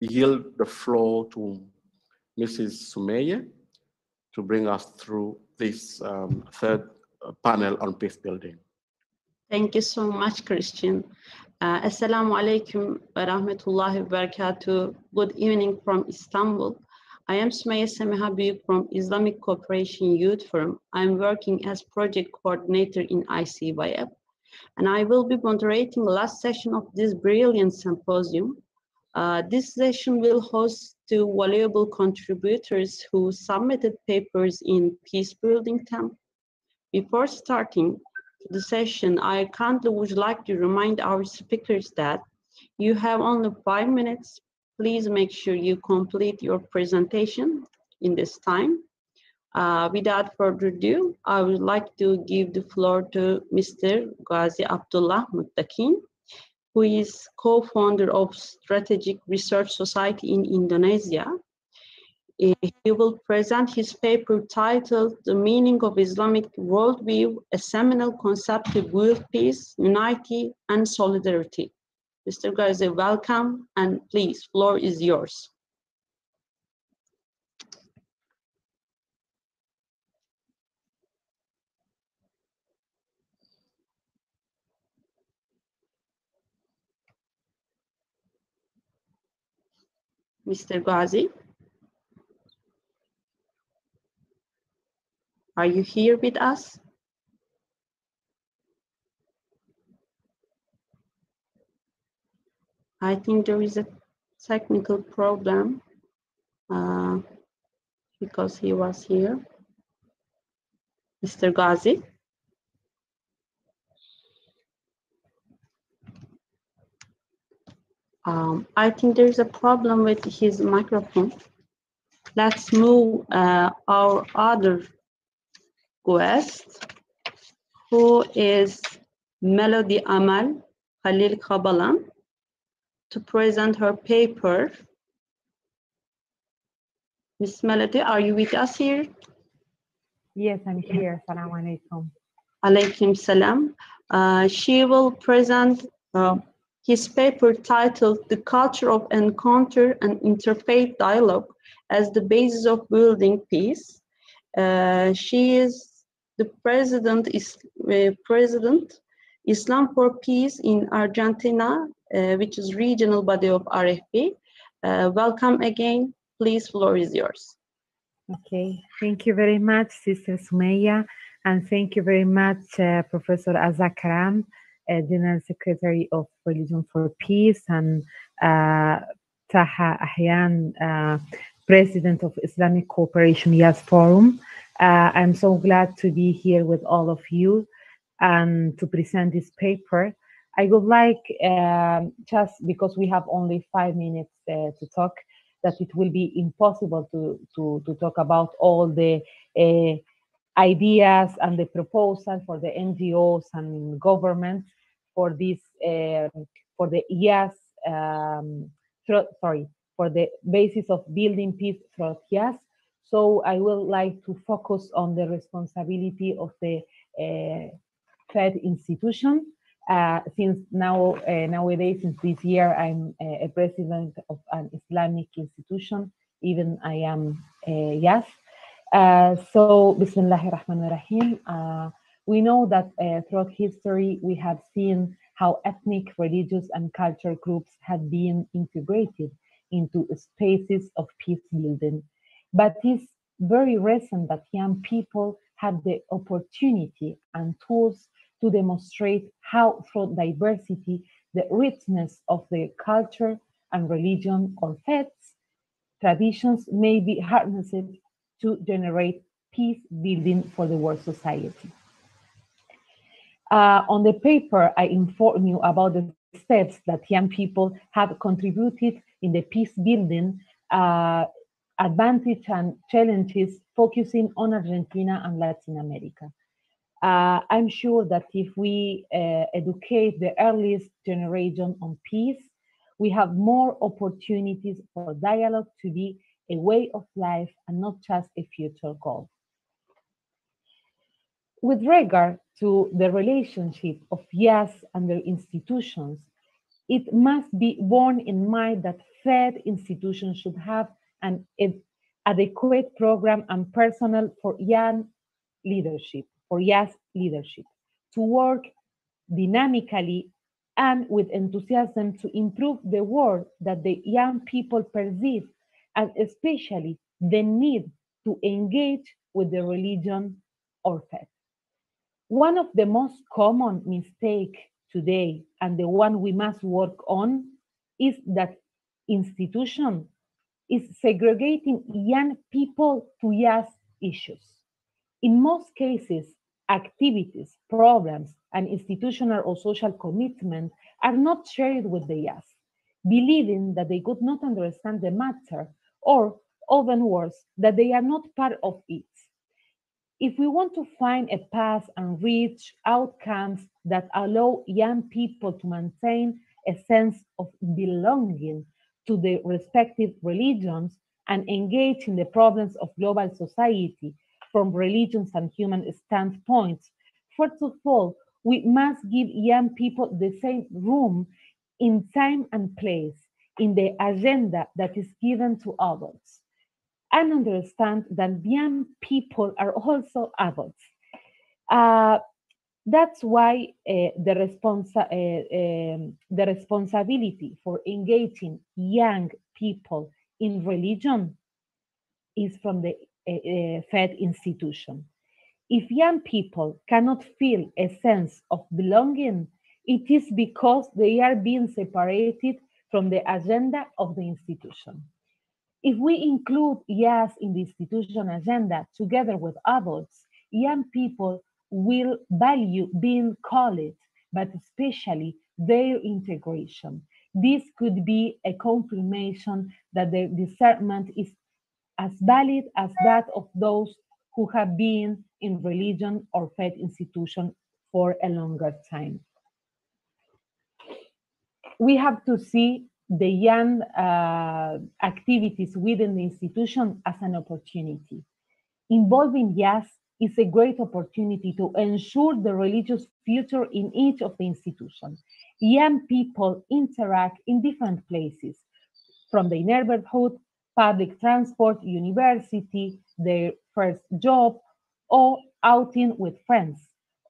yield the floor to Mrs. Sumaya to bring us through this um, third uh, panel on peace building. Thank you so much, Christian. Uh, Assalamu alaikum wa rahmatullahi wa barakatuh. Good evening from Istanbul. I am Sumaya Semiha from Islamic Cooperation Youth Forum. I'm working as project coordinator in ICYF, and I will be moderating the last session of this brilliant symposium. Uh, this session will host two valuable contributors who submitted papers in peace building theme. Before starting, the session, I kindly would like to remind our speakers that you have only five minutes. Please make sure you complete your presentation in this time. Uh, without further ado, I would like to give the floor to Mr. Ghazi Abdullah Muttaqin, who is co-founder of Strategic Research Society in Indonesia eh, he will present his paper titled The Meaning of Islamic Worldview, a seminal concept to build peace, unity, and solidarity. Mr. Garza, welcome, and please, floor is yours. Mr. Ghazi. Are you here with us? I think there is a technical problem uh, because he was here. Mr. Ghazi. Um, I think there's a problem with his microphone. Let's move uh, our other guest, who is Melody Amal Khalil Kabalan, to present her paper. Miss Melody, are you with us here? Yes, I'm here. Salam alaikum. Alaikum salam. Uh, she will present uh, his paper titled The Culture of Encounter and Interfaith Dialogue as the Basis of Building Peace. Uh, she is the president is uh, president Islam for Peace in Argentina, uh, which is regional body of RFP. Uh, welcome again. Please, floor is yours. Okay, thank you very much, Sister Sumaya, and thank you very much, uh, Professor Azza Karam, uh, General Secretary of Religion for Peace, and uh, Taha Ayhan, President of Islamic Cooperation Youth Forum. Uh, I'm so glad to be here with all of you and to present this paper. I would like, um, just because we have only five minutes uh, to talk, that it will be impossible to, to, to talk about all the uh, ideas and the proposal for the NGOs and governments for this, um, for the yes, um, sorry, for the basis of building peace through yes, so I would like to focus on the responsibility of the uh, Fed institution. Uh, since now, uh, nowadays, since this year, I'm a president of an Islamic institution. Even I am a yes. Uh, so, Bismillahir Rahmanir Rahim. Uh, we know that uh, throughout history, we have seen how ethnic, religious, and cultural groups have been integrated into spaces of peace building but it's very recent that young people have the opportunity and tools to demonstrate how through diversity, the richness of the culture and religion or faiths, traditions may be harnessed to generate peace building for the world society. Uh, on the paper, I inform you about the steps that young people have contributed in the peace building uh, advantage and challenges focusing on Argentina and Latin America. Uh, I'm sure that if we uh, educate the earliest generation on peace, we have more opportunities for dialogue to be a way of life and not just a future goal. With regard to the relationship of yes and their institutions, it must be borne in mind that Fed institutions should have an adequate program and personnel for young leadership, for yes leadership, to work dynamically and with enthusiasm to improve the world that the young people perceive, and especially the need to engage with the religion or faith. One of the most common mistake today, and the one we must work on, is that institution is segregating young people to yes issues. In most cases, activities, programs, and institutional or social commitment are not shared with the yes, believing that they could not understand the matter, or even worse, that they are not part of it. If we want to find a path and reach outcomes that allow young people to maintain a sense of belonging to their respective religions and engage in the problems of global society from religions and human standpoints, first of all, we must give young people the same room in time and place in the agenda that is given to adults and understand that young people are also adults. Uh, that's why uh, the, responsa- uh, um, the responsibility for engaging young people in religion is from the uh, Fed institution. If young people cannot feel a sense of belonging, it is because they are being separated from the agenda of the institution. If we include yes in the institution agenda together with adults, young people will value being called, but especially their integration. This could be a confirmation that the discernment is as valid as that of those who have been in religion or faith institution for a longer time. We have to see the young uh, activities within the institution as an opportunity. Involving yes is a great opportunity to ensure the religious future in each of the institutions. Young people interact in different places, from the neighborhood, public transport, university, their first job, or outing with friends.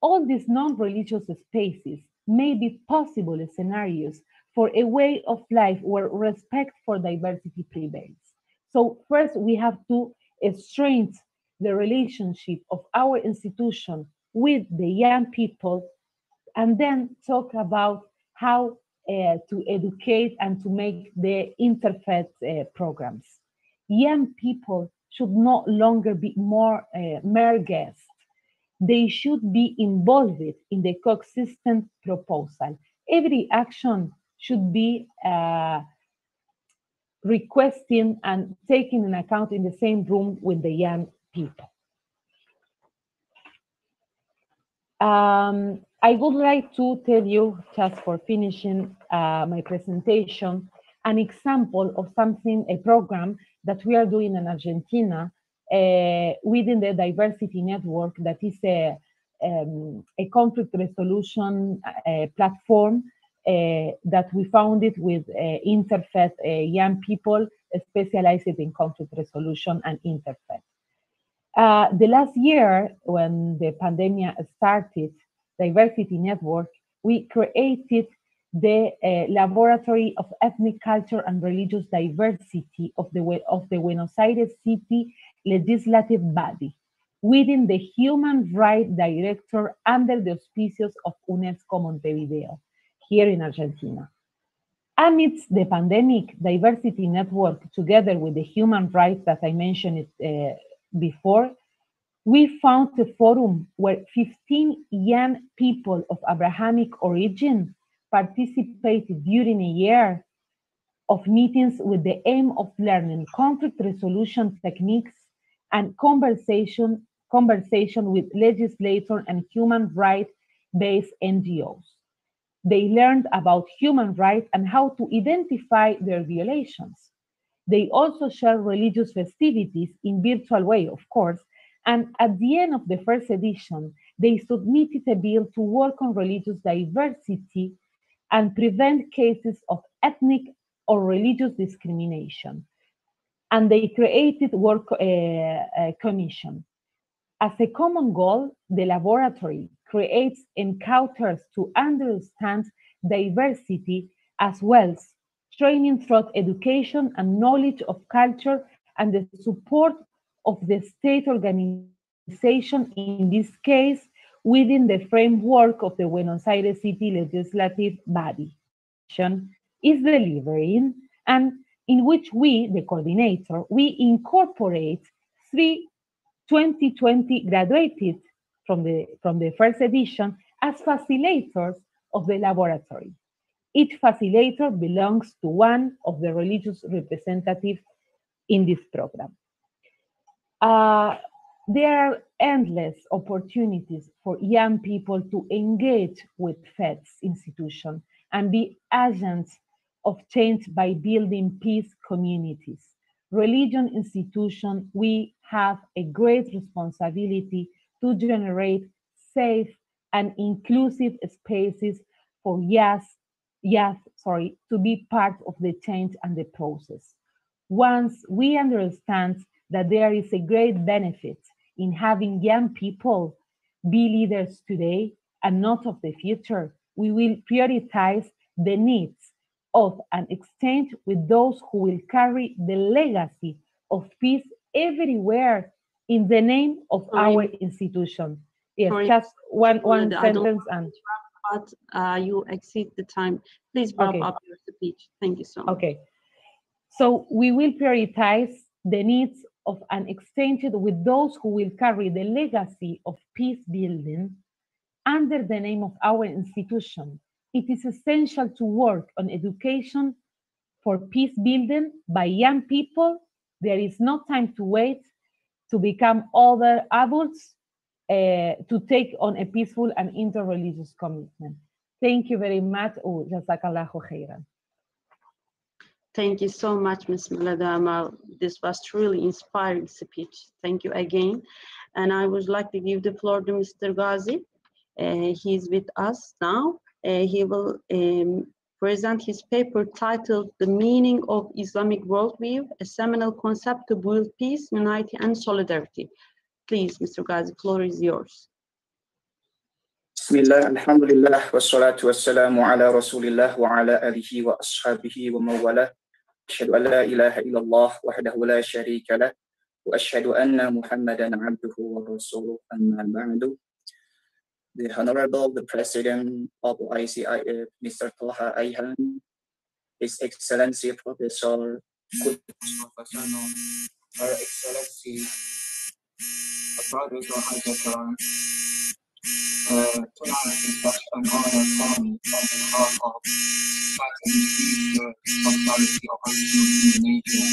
All these non-religious spaces may be possible scenarios for a way of life where respect for diversity prevails. So first we have to strengthen the relationship of our institution with the young people and then talk about how uh, to educate and to make the interfaith uh, programs. Young people should no longer be more uh, mere guests. They should be involved in the coexistent proposal. Every action should be uh, requesting and taking an account in the same room with the young people. Um, I would like to tell you, just for finishing uh, my presentation, an example of something, a program that we are doing in Argentina uh, within the diversity network that is a, um, a conflict resolution uh, platform that we founded with uh, interfaith uh, young people specialized in conflict resolution and interfaith. Uh, the last year, when the pandemic started, Diversity Network, we created the uh, Laboratory of Ethnic Culture and Religious Diversity of the, of the Buenos Aires City Legislative Body within the Human Rights Director under the auspices of UNESCO Montevideo here in Argentina. Amidst the pandemic, Diversity Network, together with the human rights that I mentioned uh, before, we found a forum where 15 young people of Abrahamic origin participated during a year of meetings with the aim of learning conflict resolution techniques and conversation, conversation with legislators and human rights-based NGOs. They learned about human rights and how to identify their violations. They also share religious festivities in virtual way, of course, and at the end of the first edition, they submitted a bill to work on religious diversity and prevent cases of ethnic or religious discrimination. And they created work uh, uh, commission. As a common goal, the laboratory creates encounters to understand diversity as well as training through education and knowledge of culture and the support of the state organization, in this case, within the framework of the Buenos Aires City Legislative Body. Is delivering and in which we, the coordinator, we incorporate three 2020 graduated from the, from the first edition as facilitators of the laboratory. Each facilitator belongs to one of the religious representatives in this program. Uh, there are endless opportunities for young people to engage with FEDS institution and be agents of change by building peace communities. Religion institution, we have a great responsibility to generate safe and inclusive spaces for yes, yes, sorry, to be part of the change and the process. Once we understand that there is a great benefit in having young people be leaders today and not of the future, we will prioritize the needs of an exchange with those who will carry the legacy of peace everywhere in the name of Sorry. our institution. Yes, Sorry. just one one I sentence and But uh, you exceed the time. Please wrap Okay. up your speech. Thank you so much. Okay. So we will prioritize the needs of an exchange with those who will carry the legacy of peace building under the name of our institution. It is essential to work on education for peace building by young people. There is no time to wait to become older adults uh, to take on a peaceful and interreligious commitment. Thank you very much. Oh, khairan. Thank you so much, Ms. Maladama. This was truly inspiring speech. Thank you again. And I would like to give the floor to Mr. Ghazi. Uh, he's with us now. Uh, he will um, present his paper titled The Meaning of Islamic Worldview, a seminal concept to build peace, unity, and solidarity. Please, Mr. Ghazi, floor is yours. Bismillah, alhamdulillah, wa salatu wa salamu ala rasulillah wa ala alihi wa ashabihi wa mawala. أشهد أن لا إله إلا الله وحده لا شريك له وأشهد أن محمدا عبده ورسوله أما بعد the Honorable the President of ICYF, Mr. Toha Ayhan, His Excellency Professor Mafasano, Her Excellency Professor Hajjatan, uh, tonight is such an honor for me on behalf of Society Future Authority of Indonesia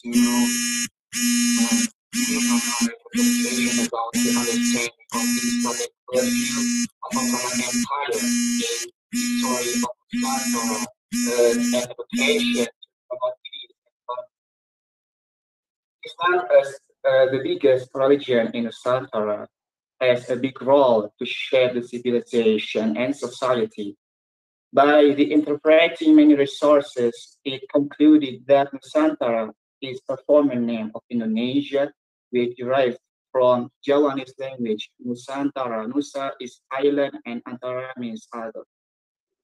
to um, give a representation about the understanding of the Islamic worldview of Ottoman Empire in the story of uh, and adaptation about peace. Islam as uh, the biggest religion in Nusantara has a big role to shape the civilization and society. By the interpreting many resources, it concluded that Nusantara is a former name of Indonesia, which derived from Javanese language. Nusantara, Nusa is island and Antara means other.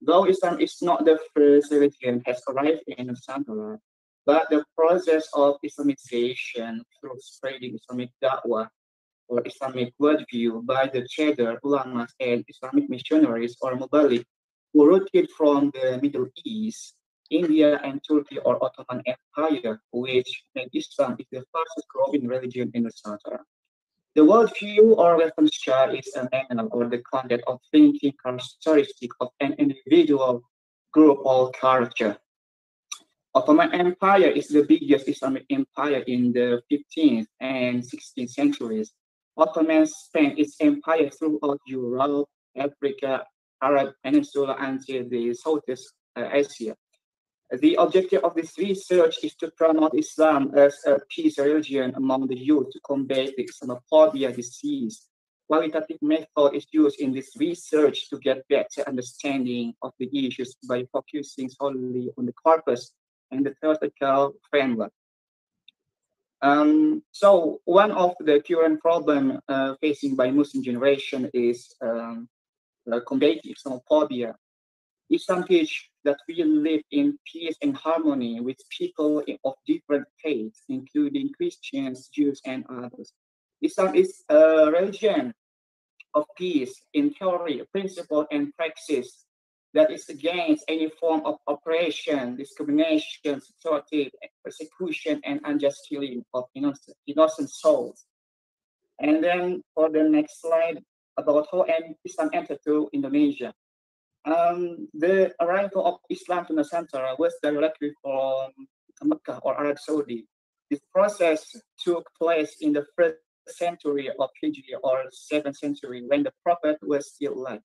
Though Islam is not the first religion has arrived in Nusantara, but the process of Islamization through spreading Islamic da'wah or Islamic worldview by the Cheddar, ulamas, and Islamic missionaries or Mubalik who rooted from the Middle East, India and Turkey or Ottoman Empire, which made Islam is the fastest growing religion in Nusantara. The worldview or reference chart is an angle or the content of thinking characteristic of an individual, group, or culture. Ottoman Empire is the biggest Islamic empire in the 15th and 16th centuries. Ottomans spent its empire throughout Europe, Africa, Arab Peninsula, until the Southeast uh, Asia. The objective of this research is to promote Islam as a peace religion among the youth to combat the Islamophobia disease. Qualitative method is used in this research to get better understanding of the issues by focusing solely on the corpus and the theoretical framework. Um, so one of the current problem uh, facing by Muslim generation is um, combating Islamophobia. Islam teach that we live in peace and harmony with people of different faiths, including Christians, Jews, and others. Islam is a religion of peace in theory, principle, and praxis that is against any form of oppression, discrimination, security, persecution, and unjust killing of innocent, innocent souls. And then for the next slide about how and Islam entered to Indonesia. Um, the arrival of Islam to Nusantara was directly from Mecca or Arab Saudi. This process took place in the first century of Hijri or seventh century when the Prophet was still alive.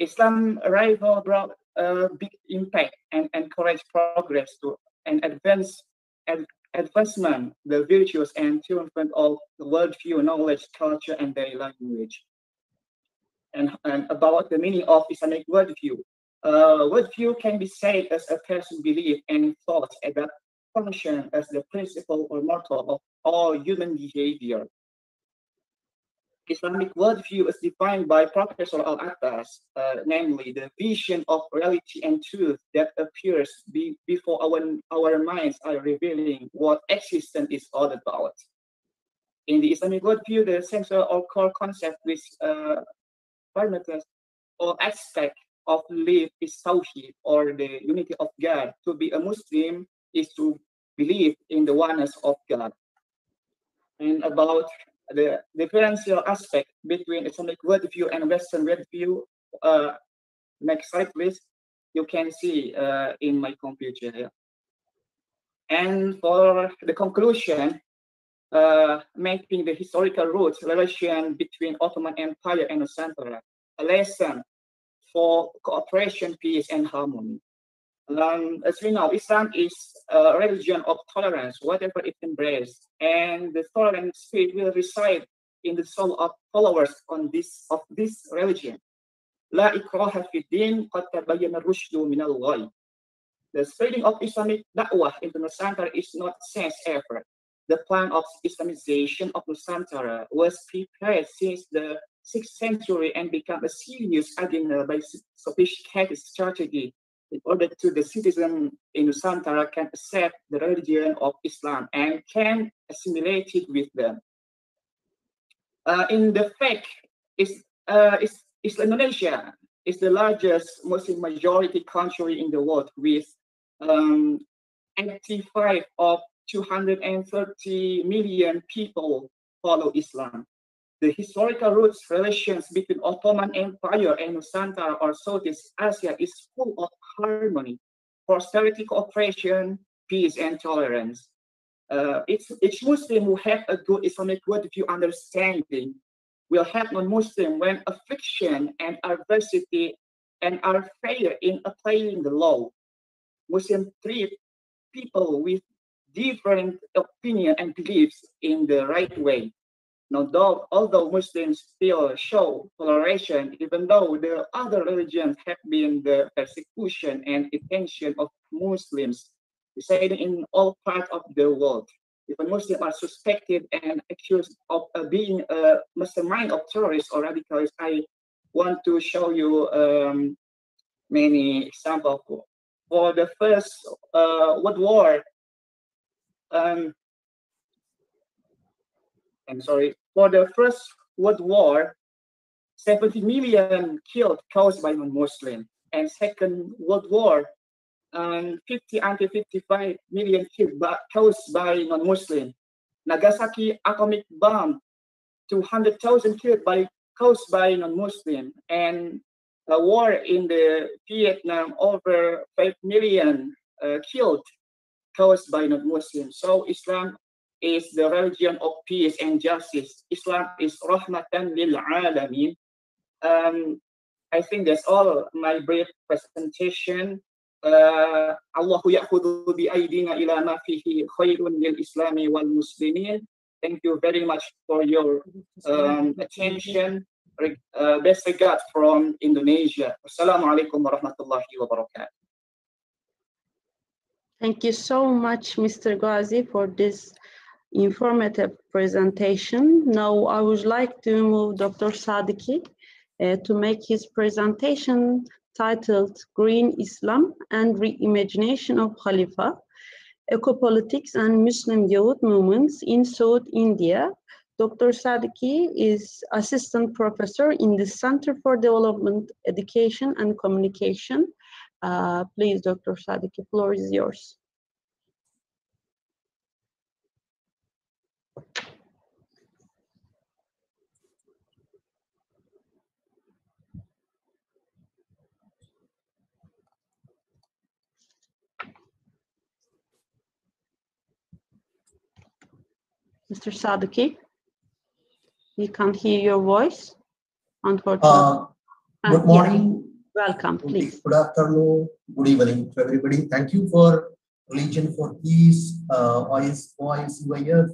Islam arrival brought a big impact and encouraged progress to an advance and advancement, the virtues and triumphant of the worldview, knowledge, culture, and their language. And, and about the meaning of Islamic worldview. Uh, worldview can be said as a person's belief and thought that function as the principle or motto of all human behavior. Islamic worldview is defined by Professor Al-Attas, uh, namely the vision of reality and truth that appears be, before our, our minds are revealing what existence is all about. In the Islamic worldview, the central or core concept which uh, parameters or aspect of belief is Tawheed or the unity of God. To be a Muslim is to believe in the oneness of God. And about the differential aspect between Islamic worldview and Western worldview. Uh, next slide, please. You can see uh, in my computer here. And for the conclusion, uh, mapping the historical roots relation between Ottoman Empire and Nusantara, a lesson for cooperation, peace, and harmony. Um, as we know, Islam is a religion of tolerance, whatever it embraces, and the tolerant spirit will reside in the soul of followers on this of this religion. La fi din qad tabayyana rushdu min al The spreading of Islamic da'wah into Nusantara is not sense effort. The plan of Islamization of Nusantara was prepared since the 6th century and became a serious agenda by sophisticated strategy in order to the citizen in Nusantara can accept the religion of Islam and can assimilate it with them. Uh, in the fact, is uh, is, is Indonesia is the largest Muslim majority country in the world with um, 85 of 230 million people follow Islam the historical roots relations between Ottoman Empire and Nusantara or Southeast Asia is full of harmony, prosperity, cooperation, peace, and tolerance. Uh, it's, each Muslim who have a good Islamic worldview understanding will help non-Muslim when affliction and adversity and are failure in applying the law. Muslim treat people with different opinion and beliefs in the right way. Now, although Muslims still show toleration, even though the other religions have been the persecution and detention of Muslims residing in all parts of the world. Even Muslims are suspected and accused of uh, being a mastermind of terrorists or radicals. I want to show you um, many examples. For the first uh, World War, um, I'm sorry, for the First World War, 70 million killed caused by non-Muslim. And Second World War, um, 50 until 55 million killed by, caused by non-Muslim. Nagasaki atomic bomb, 200,000 killed by caused by non-Muslim. And a war in the Vietnam, over 5 million uh, killed caused by non-Muslims. So Islam is the religion of peace and justice. Islam is rahmatan lil alamin. Um, I think that's all my brief presentation. Uh, Allahu ya'khudhu bi aydina ila ma fihi khairun lil islami wal muslimin. Thank you very much for your um, attention. Uh, best regards from Indonesia. Assalamualaikum warahmatullahi wabarakatuh. Thank you so much, Mr. Ghazi, for this informative presentation. Now I would like to move Dr. Sadiki uh, to make his presentation titled Green Islam and Reimagination of Khalifa, Ecopolitics and Muslim Youth Movements in South India. Dr. Sadiki is Assistant Professor in the Center for Development, Education and Communication. Uh, please, Dr. Sadiki, floor is yours. Mr. Sadiki, we can't hear your voice, unfortunately. Uh, Good Uh, yes, morning, Welcome, please. good afternoon, good evening to everybody. Thank you for Religion for Peace, uh, OIS, OICYF,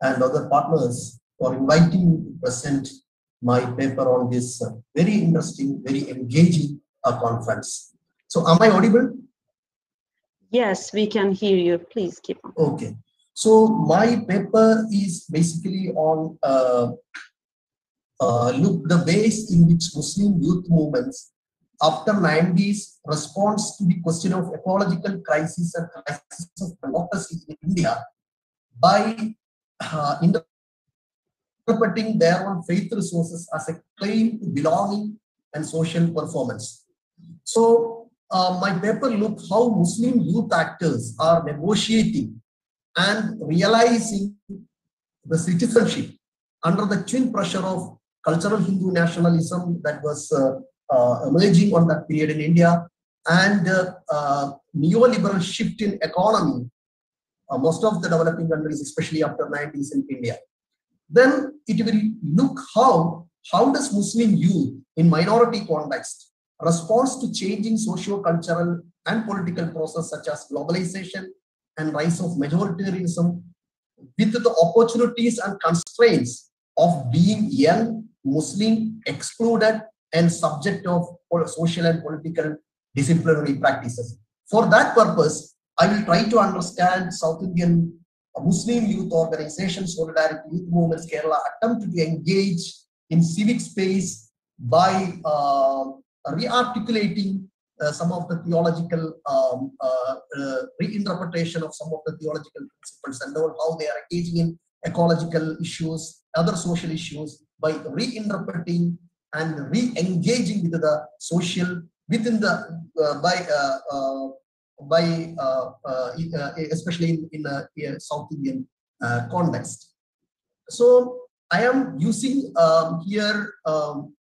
and other partners for inviting me to present my paper on this uh, very interesting, very engaging uh, conference. So am I audible? Yes, we can hear you. Please keep on. Okay. So my paper is basically on uh, uh, look the ways in which Muslim youth movements after 90s response to the question of ecological crisis and crisis of democracy in India by uh, interpreting their own faith resources as a claim to belonging and social performance. So uh, my paper looked how Muslim youth actors are negotiating and realizing the citizenship under the twin pressure of cultural Hindu nationalism that was uh, emerging on that period in India and uh, uh, neoliberal shift in economy, uh, most of the developing countries, especially after 90s in India. Then it will look how, how does Muslim youth in minority context responds to changing socio-cultural and political process such as globalization and rise of majoritarianism with the opportunities and constraints of being young, Muslim, excluded, and subject of social and political disciplinary practices. For that purpose, I will try to understand South Indian Muslim youth organization, Solidarity Youth Movements Kerala attempt to engage in civic space by uh, re-articulating uh, some of the theological um, uh, uh, reinterpretation of some of the theological principles and how they are engaging in ecological issues, other social issues by reinterpreting and re-engaging with the social within the uh, by uh, uh, by uh, uh, especially in, in a, South Indian context. So I am using um, here um,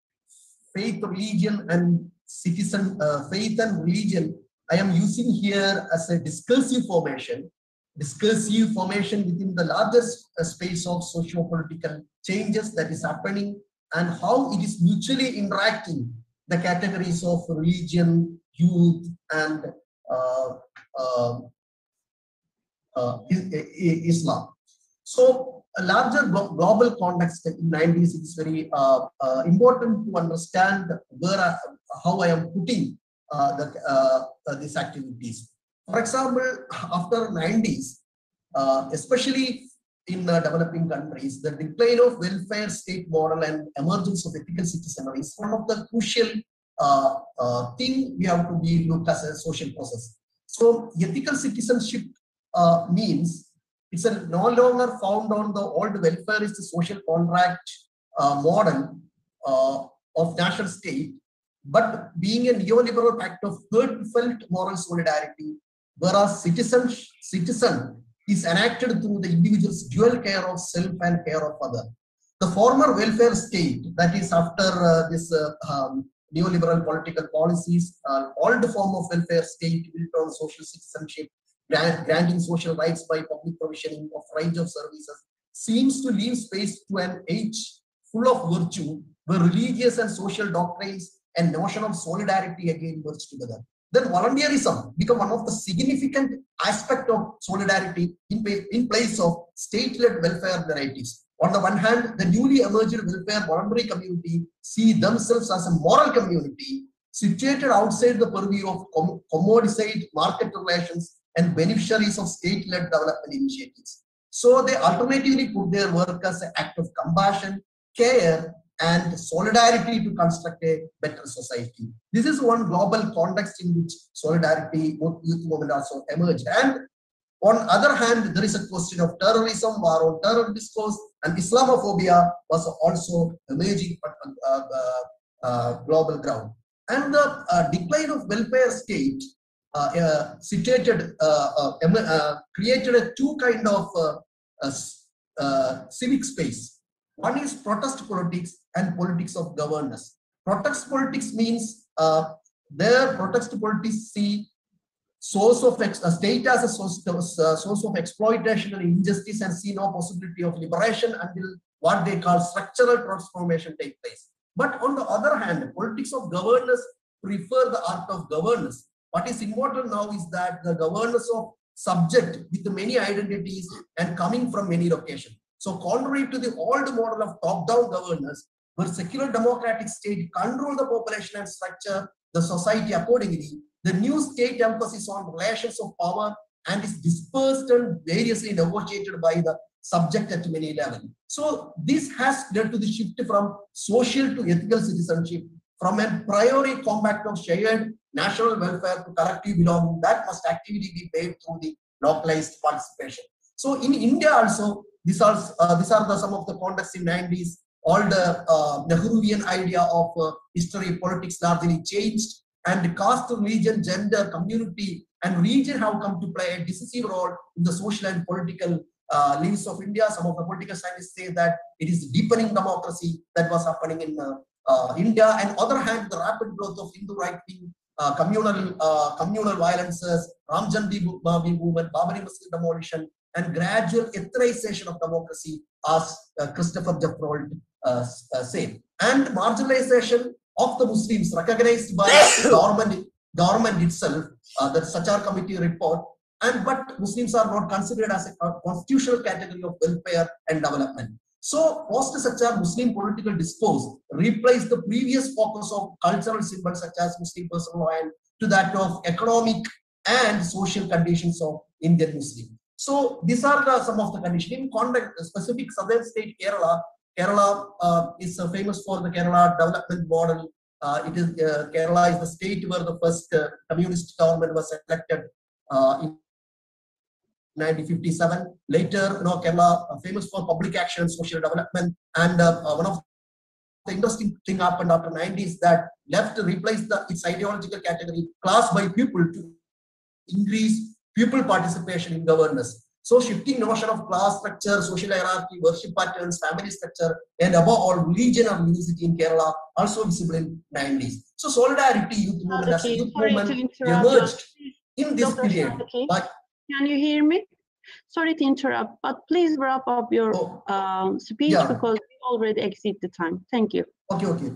faith, religion, and citizen faith and religion. I am using here as a discursive formation, discursive formation within the largest space of socio-political changes that is happening and how it is mutually interacting the categories of religion, youth, and uh, uh, uh, Islam. So a larger global context in 90s is very uh, uh, important to understand where I, how I am putting uh, the, these activities. For example, after 90s, uh, especially in uh, developing countries, the decline of welfare state model and emergence of ethical citizenry is one of the crucial uh, uh, thing we have to be looked as a social process. So ethical citizenship uh, means it's a no longer found on the old welfareist social contract uh, model uh, of national state, but being a neoliberal act of heartfelt moral solidarity, whereas citizen citizen is enacted through the individual's dual care of self and care of other. The former welfare state, that is after uh, this uh, um, neoliberal political policies, uh, old form of welfare state built on social citizenship, grant, granting social rights by public provisioning of range of services, seems to leave space to an age full of virtue, where religious and social doctrines and notion of solidarity again merge together. Then volunteerism become one of the significant aspect of solidarity in, in place of state-led welfare narratives. On the one hand, the newly emerged welfare voluntary community see themselves as a moral community situated outside the purview of com- market relations and beneficiaries of state-led development initiatives. So they alternatively put their work as an act of compassion, care, and solidarity to construct a better society. This is one global context in which solidarity youth movement also emerged. And on other hand, there is a question of terrorism, war on terror discourse, and Islamophobia was also emerging uh, uh, uh, global ground. And the uh, decline of welfare state uh, uh, situated, created a two kind of civic space. One is protest politics and politics of governance. Protest politics means their protest politics see source of a state as a source, uh, source of exploitation and injustice and see no possibility of liberation until what they call structural transformation take place. But on the other hand, politics of governance prefer the art of governance. What is important now is that the governance of subject with many identities and coming from many locations. So contrary to the old model of top-down governance, where secular democratic state control the population and structure the society accordingly, the new state emphasis on relations of power and is dispersed and variously negotiated by the subject at many levels. So this has led to the shift from social to ethical citizenship, from a priori compact of shared national welfare to collective belonging that must actively be made through the localized participation. So in India also, these are, uh, these are the, some of the contexts in 90s, all the uh, Nehruvian idea of uh, history, politics largely changed and caste, religion, gender, community, and region have come to play a decisive role in the social and political uh, lives of India. Some of the political scientists say that it is deepening democracy that was happening in uh, uh, India. And other hand, the rapid growth of Hindu right-wing uh, communal communal violences, Ramjanmabhoomi movement, Babri Masjid demolition, and gradual ethnicization of democracy, as uh, Christopher Jaffrelot said. And marginalization of the Muslims recognized by government government itself, uh, the Sachar committee report, and but Muslims are not considered as a, constitutional category of welfare and development. So post-Sachar Muslim political discourse replaced the previous focus of cultural symbols such as Muslim personal law to that of economic and social conditions of Indian Muslim. So these are the, some of the conditions. In context, specific southern state Kerala, Kerala uh, is uh, famous for the Kerala development model. Uh, it is uh, Kerala is the state where the first uh, communist government was elected uh, in 1957. Later, you know, Kerala famous for public action, social development, and one of the interesting thing happened after 90s that left replaced the, its ideological category class by people to increase people participation in governance. So shifting notion of class structure, social hierarchy, worship patterns, family structure, and above all religion and university in Kerala also visible in 90s. So solidarity youth movement a youth movement emerged in this Dr. period. But, Can you hear me? Sorry to interrupt, but please wrap up your oh, um, speech yeah. because we already exceed the time. Thank you. Okay, okay.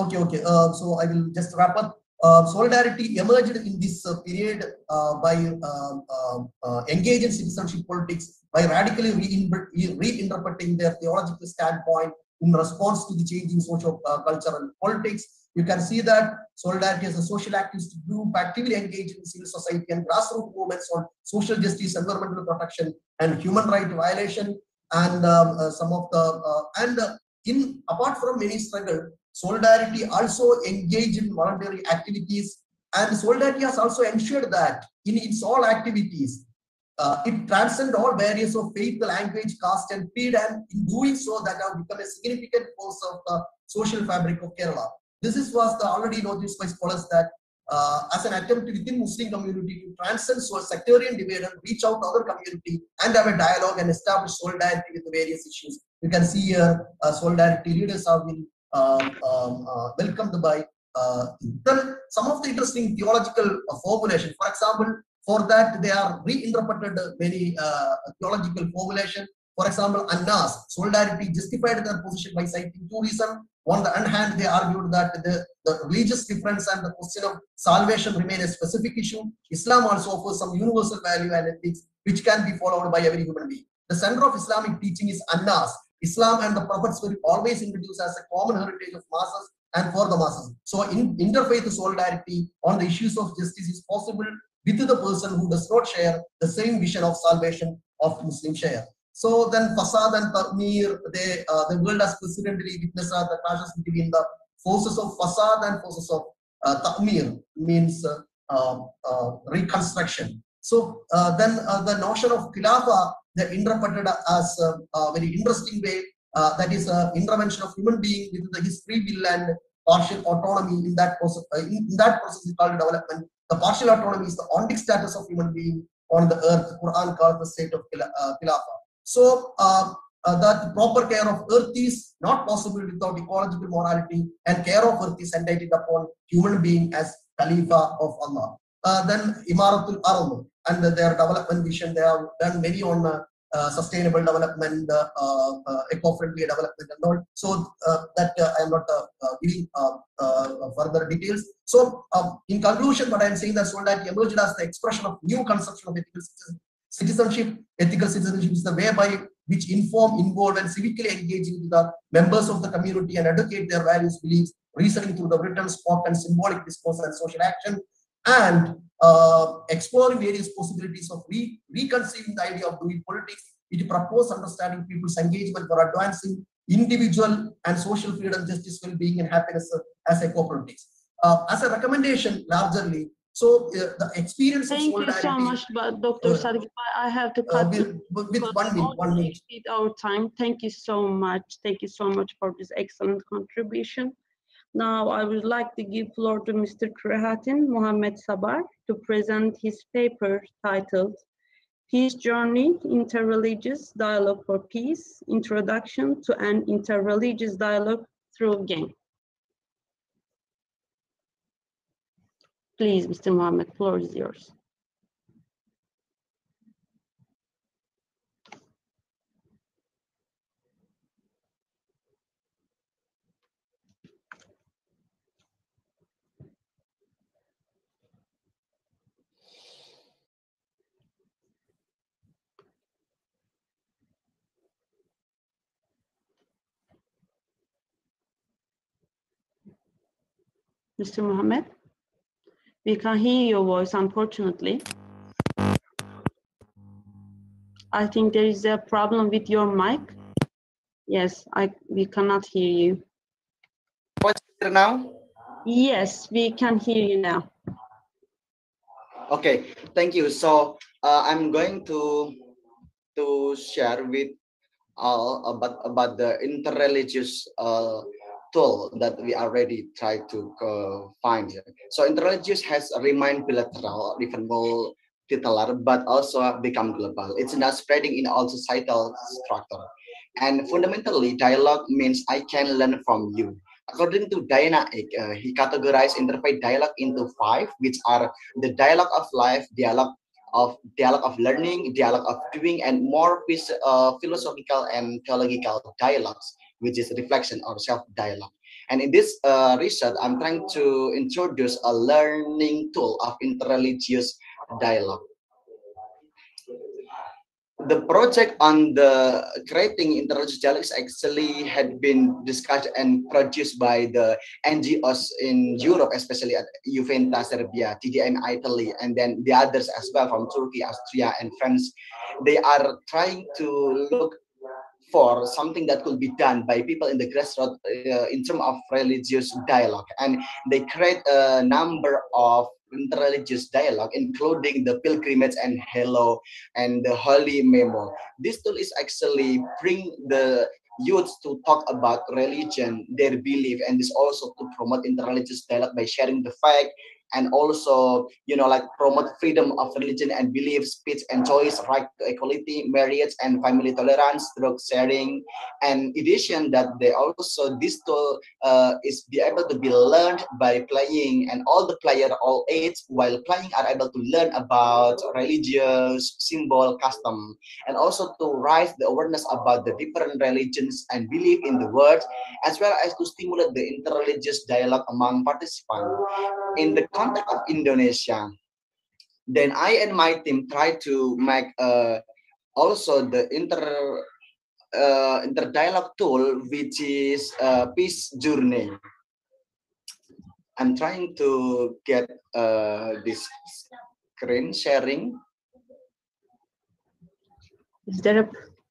Okay, okay. Uh, so I will just wrap up. Uh, solidarity emerged in this uh, period uh, by um, um, uh, engaging citizenship politics by radically reinterpreting their theological standpoint in response to the changing social uh, and politics. You can see that solidarity as a social activist group actively engaged in civil society and grassroots movements on social justice, environmental protection, and human rights violation. And um, uh, some of the and in apart from many struggle, Solidarity also engaged in voluntary activities and Solidarity has also ensured that in its all activities, uh, it transcends all barriers of faith, language, caste and creed and in doing so that have become a significant force of the social fabric of Kerala. This is, was the already noticed by scholars that uh, as an attempt within Muslim community to transcend sectarian divide and reach out to other community and have a dialogue and establish solidarity with the various issues. You can see here uh, solidarity leaders have been um, um, uh, welcomed by uh, then some of the interesting theological uh, formulation. For example, for that they are reinterpreted many theological formulation. For example, Annas, solidarity justified their position by citing two reasons. On the one hand, they argued that the, the religious difference and the question of salvation remain a specific issue. Islam also offers some universal value and ethics which can be followed by every human being. The center of Islamic teaching is Annas, Islam and the prophets were always introduced as a common heritage of masses and for the masses. So in interfaith solidarity on the issues of justice is possible with the person who does not share the same vision of salvation of Muslim share. So then Fasad and Ta'mir, they, uh, the world has precedently witnessed the clashes between the forces of Fasad and forces of uh, Ta'mir, means uh, uh, uh, reconstruction. So uh, then uh, the notion of Khilafah, they interpreted as a, a very interesting way, uh, that is uh, intervention of human being with the, his free will and partial autonomy in that process. Uh, in, in that process is called development. The partial autonomy is the ontic status of human being on the earth. Quran calls the state of Khila- uh, Khilafah. So uh, uh, that proper care of earth is not possible without ecological morality and care of earth is entitled upon human being as Khalifa of Allah. Uh, then Imaratul Ard and their development vision, they have done many on uh, uh, sustainable development, uh, uh, eco-friendly development and all. So uh, that uh, I am not uh, uh, giving uh, uh, further details. So um, in conclusion, what I am saying that solidarity emerged as the expression of new conception of ethical citizenship. Ethical citizenship is the way by which inform, involve, and civically engaging with the members of the community and educate their values, beliefs, reasoning through the written, spoken, and symbolic discourse and social action, and uh, exploring various possibilities of re- reconceiving the idea of doing politics. It proposes understanding people's engagement for advancing individual and social freedom, justice, well-being, and happiness uh, as eco-politics. Uh, as a recommendation, largely, so uh, the experience of Thank you so much, but Dr. uh, I have to uh, cut you with, with one minute, one minute. our time. Thank you so much. Thank you so much for this excellent contribution. Now I would like to give floor to Mr. Krehatin Mohammed Sabar to present his paper titled Peace Journey, Interreligious Dialogue for Peace, Introduction to an Interreligious Dialogue Through Game. Please, Mr. Mohammed, floor is yours. Mr. Mohammed? We can't hear your voice, unfortunately. I think there is a problem with your mic. Yes, I, we cannot hear you. What's it now? Yes, we can hear you now. Okay, thank you. So uh, I'm going to to share with all about about the interreligious uh, tool that we already try to uh, find. So interreligious has remained bilateral, even more titular, but also become global. It's now spreading in all societal structure. And fundamentally, dialogue means I can learn from you. According to Diana uh, he categorized interfaith dialogue into five, which are the dialogue of life, dialogue of dialogue of learning, dialogue of doing, and more uh, philosophical and theological dialogues, which is reflection or self-dialogue. And in this uh, research, I'm trying to introduce a learning tool of interreligious dialogue. The project on the creating interreligious dialogues actually had been discussed and produced by the NGOs in Europe, especially at Juventa Serbia, TDM Italy, and then the others as well from Turkey, Austria, and France. They are trying to look for something that could be done by people in the grassroots uh, in terms of religious dialogue, and they create a number of interreligious dialogue, including the pilgrimage and hello and the holy memo. This tool is actually bring the youth to talk about religion, their belief, and this also to promote interreligious dialogue by sharing the fact and also you know like promote freedom of religion and belief speech and choice right to equality marriage and family tolerance drug sharing and addition that they also this tool uh, is be able to be learned by playing and all the player all age while playing are able to learn about religious symbol custom and also to raise the awareness about the different religions and belief in the world as well as to stimulate the interreligious dialogue among participants in the context of Indonesia, then I and my team try to make uh, also the inter uh, inter dialogue tool, which is uh, peace journey. I'm trying to get uh, this screen sharing. Is there a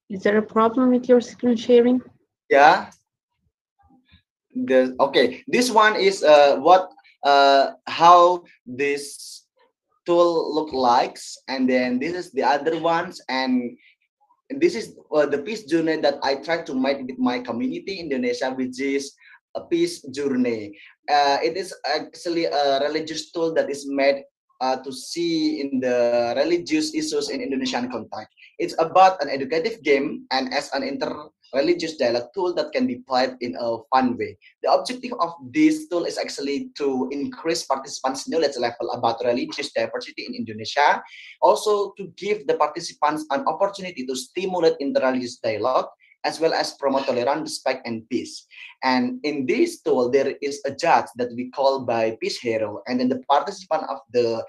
is there a problem with your screen sharing? Yeah. The okay. This one is uh what uh how this tool look likes, and then this is the other ones, and this is uh, the peace journey that I try to make with my community in Indonesia, which is a peace journey. Uh, it is actually a religious tool that is made uh, to see in the religious issues in Indonesian context. It's about an educative game and as an inter-religious dialogue tool that can be played in a fun way. The objective of this tool is actually to increase participants' knowledge level about religious diversity in Indonesia, also to give the participants an opportunity to stimulate interreligious dialogue, as well as promote tolerance, respect, and peace. And in this tool, there is a judge that we call by peace hero, and then the participant of the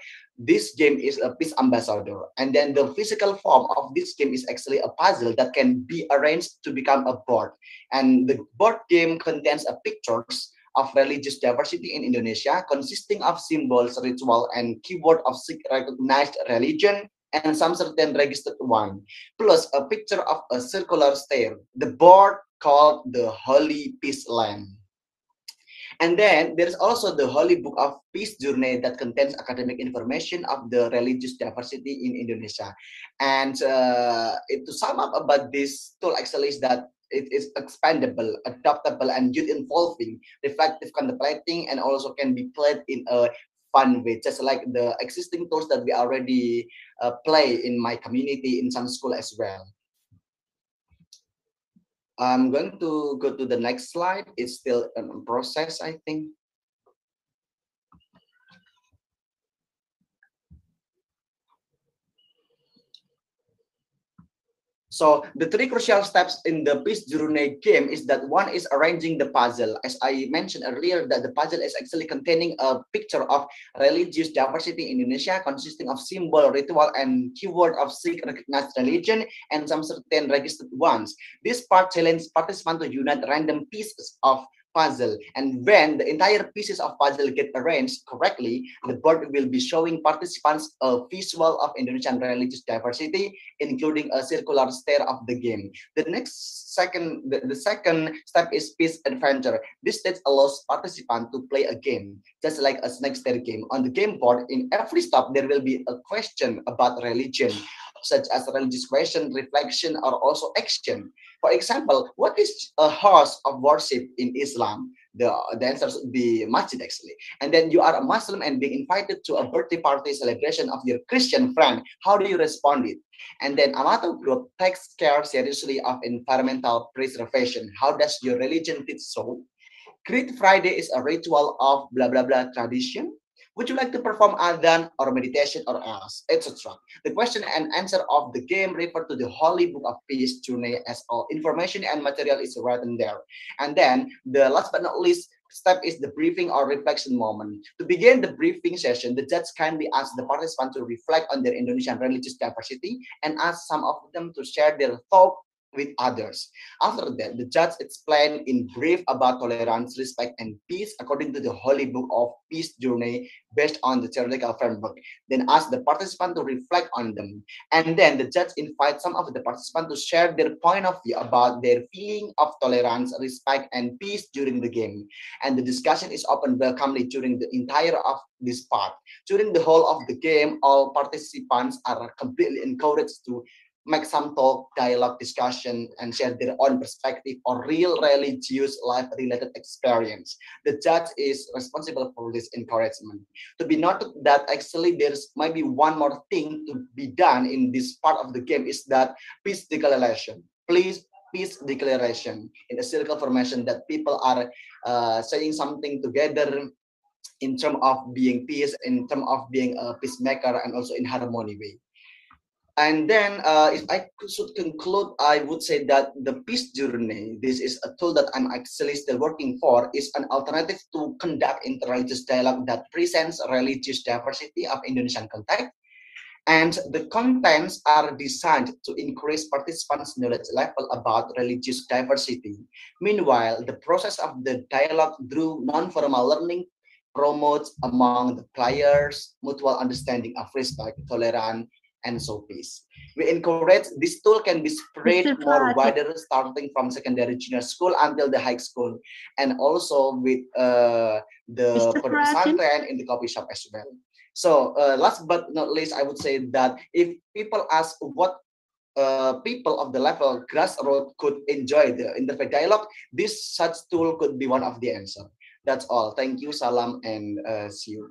this game is a peace ambassador. And then the physical form of this game is actually a puzzle that can be arranged to become a board. And the board game contains a pictures of religious diversity in Indonesia, consisting of symbols, ritual, and keyword of recognized religion, and some certain registered one, plus a picture of a circular stair, the board called the Holy Peace Land. And then there is also the Holy Book of Peace Journey that contains academic information of the religious diversity in Indonesia. And uh, to sum up about this tool actually is that it is expandable, adaptable, and youth involving, reflective contemplating, and also can be played in a fun way, just like the existing tools that we already uh, play in my community in some school as well. I'm going to go to the next slide. It's still in process, I think. So the three crucial steps in the Peace Journey game is that one is arranging the puzzle. As I mentioned earlier, that the puzzle is actually containing a picture of religious diversity in Indonesia, consisting of symbol, ritual, and keyword of six recognized religion and some certain registered ones. This part challenges participants to unite random pieces of puzzle. And when the entire pieces of puzzle get arranged correctly, the board will be showing participants a visual of Indonesian religious diversity, including a circular stair of the game. The next second, the, the second step is peace adventure. This stage allows participants to play a game, just like a snake stair game. On the game board, in every stop, there will be a question about religion, such as religious question, reflection, or also action. For example, what is a house of worship in Islam? The, the answer would be masjid actually. And then you are a Muslim and being invited to a birthday party celebration of your Christian friend. How do you respond it? And then Amato group takes care seriously of environmental preservation. How does your religion teach so? Creed Friday is a ritual of blah blah blah tradition. Would you like to perform adhan or meditation or else, etc.? The question and answer of the game refer to the Holy Book of Peace journey as all information and material is written there. And then the last but not least step is the briefing or reflection moment. To begin the briefing session, the judge kindly asks the participants to reflect on their Indonesian religious diversity and ask some of them to share their thought with others. After that, the judge explained in brief about tolerance, respect, and peace according to the Holy Book of Peace Journey based on the theoretical framework. Then asked the participant to reflect on them. And then the judge invites some of the participants to share their point of view about their feeling of tolerance, respect, and peace during the game. And the discussion is open welcomely during the entire of this part. During the whole of the game, all participants are completely encouraged to make some talk, dialogue, discussion, and share their own perspective or real religious life-related experience. The judge is responsible for this encouragement. To be noted that actually there's maybe one more thing to be done in this part of the game is that peace declaration. Please peace declaration in a circle formation that people are uh, saying something together in terms of being peace, in terms of being a peacemaker, and also in harmony way. And then, uh, if I should conclude, I would say that the peace journey, this is a tool that I'm actually still working for, is an alternative to conduct interreligious dialogue that presents religious diversity of Indonesian context. And the contents are designed to increase participants' knowledge level about religious diversity. Meanwhile, the process of the dialogue through non-formal learning promotes among the players mutual understanding of respect, tolerance, and so peace. We encourage this tool can be spread more wider starting from secondary junior school until the high school and also with uh, the Mr. pondok Pratik. pesantren in the coffee shop as well. So uh, last but not least, I would say that if people ask what uh, people of the level grassroots could enjoy the in interfaith dialogue, this such tool could be one of the answer. That's all. Thank you, salam, and uh, see you.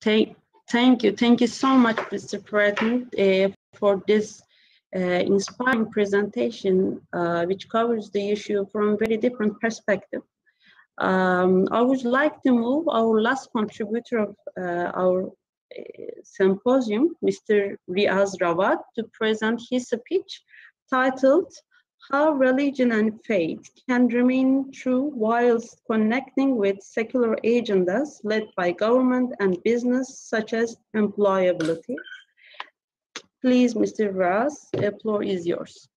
Thank, thank you. Thank you so much, Mr. President, uh, for this uh, inspiring presentation, uh, which covers the issue from a very different perspective. Um, I would like to move our last contributor of uh, our uh, symposium, Mr. Riaz Ravat, to present his speech titled How Religion and Faith Can Remain True Whilst Connecting with Secular Agendas Led by Government and Business, such as Employability. Please, Mr. Raz, the floor is yours.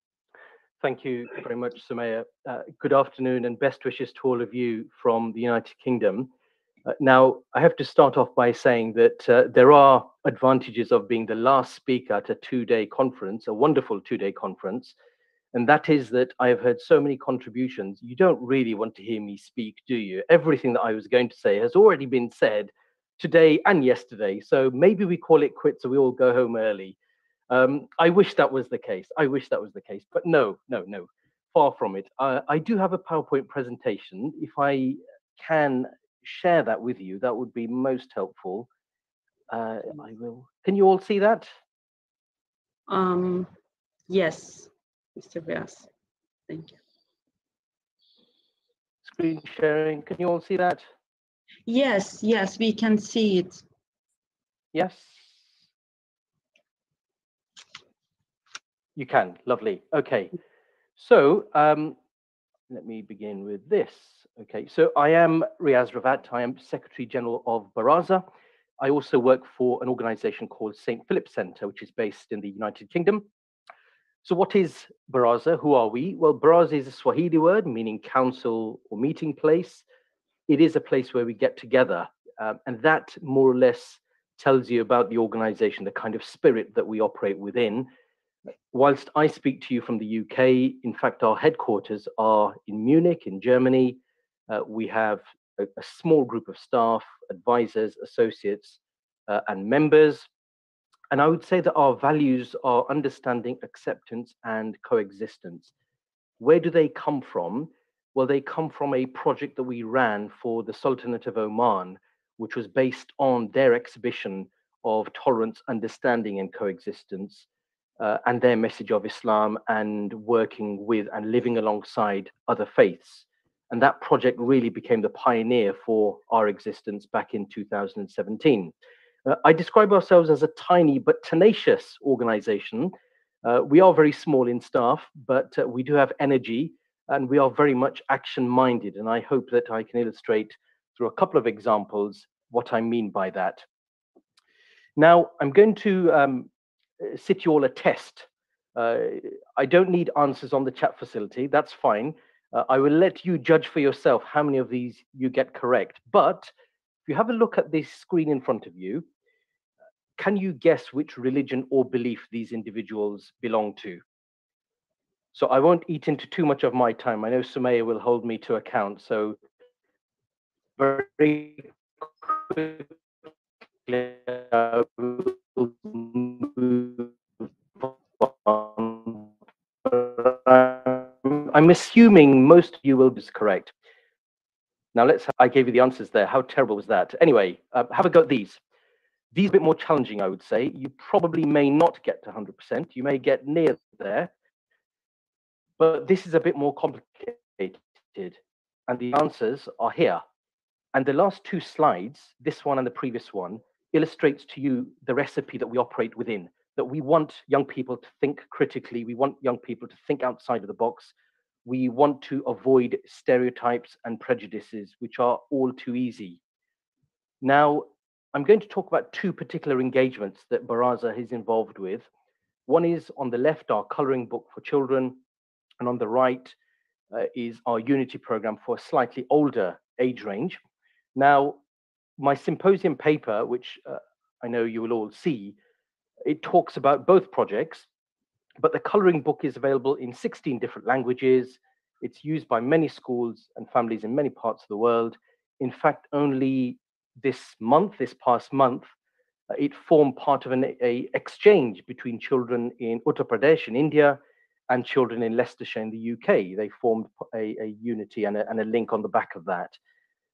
Thank you very much, Sumaya. Uh, good afternoon and best wishes to all of you from the United Kingdom. Uh, now, I have to start off by saying that uh, there are advantages of being the last speaker at a two-day conference, a wonderful two-day conference, and that is that I have heard so many contributions. You don't really want to hear me speak, do you? Everything that I was going to say has already been said today and yesterday, so maybe we call it quits so we all go home early. Um, I wish that was the case. I wish that was the case, but no, no, no, far from it. Uh, I do have a PowerPoint presentation. If I can share that with you, that would be most helpful. Uh, I will. Can you all see that? Um, yes, Mr. Raz. Thank you. Screen sharing. Can you all see that? Yes, yes, we can see it. Yes. You can. Lovely. Okay. So um, let me begin with this. Okay. So I am Riaz Ravat. I am Secretary General of Baraza. I also work for an organization called St. Philip Center, which is based in the United Kingdom. So what is Baraza? Who are we? Well, Baraza is a Swahili word meaning council or meeting place. It is a place where we get together. um, and that more or less tells you about the organization, the kind of spirit that we operate within. Whilst I speak to you from the UK, in fact, our headquarters are in Munich, in Germany. Uh, we have a, a small group of staff, advisors, associates, uh, and members. And I would say that our values are understanding, acceptance, and coexistence. Where do they come from? Well, they come from a project that we ran for the Sultanate of Oman, which was based on their exhibition of tolerance, understanding, and coexistence, uh, and their message of Islam and working with and living alongside other faiths. And that project really became the pioneer for our existence back in 2017. Uh, I describe ourselves as a tiny but tenacious organization. Uh, we are very small in staff, but uh, we do have energy and we are very much action minded. And I hope that I can illustrate through a couple of examples what I mean by that. Now, I'm going to um, uh, sit you all a test. Uh, I don't need answers on the chat facility, that's fine. Uh, I will let you judge for yourself how many of these you get correct. But you have a look at this screen in front of you, can you guess which religion or belief these individuals belong to? So I won't eat into too much of my time. I know Sumaya will hold me to account. So very quickly. I'm assuming most of you will be correct. Now let's, I gave you the answers there. How terrible was that? Anyway, uh, have a go at these. These a bit more challenging, I would say. You probably may not get to 100%. You may get near there, but this is a bit more complicated. And the answers are here. And the last two slides, this one and the previous one, illustrates to you the recipe that we operate within, that we want young people to think critically. We want young people to think outside of the box. We want to avoid stereotypes and prejudices, which are all too easy. Now, I'm going to talk about two particular engagements that Baraza is involved with. One is on the left, our coloring book for children, and on the right uh, is our Unity program for a slightly older age range. Now, my symposium paper, which uh, I know you will all see, it talks about both projects, but the coloring book is available in 16 different languages. It's used by many schools and families in many parts of the world. In fact, only this month, this past month, uh, it formed part of an a exchange between children in Uttar Pradesh in India and children in Leicestershire in the UK. They formed a, a unity and a, and a link on the back of that.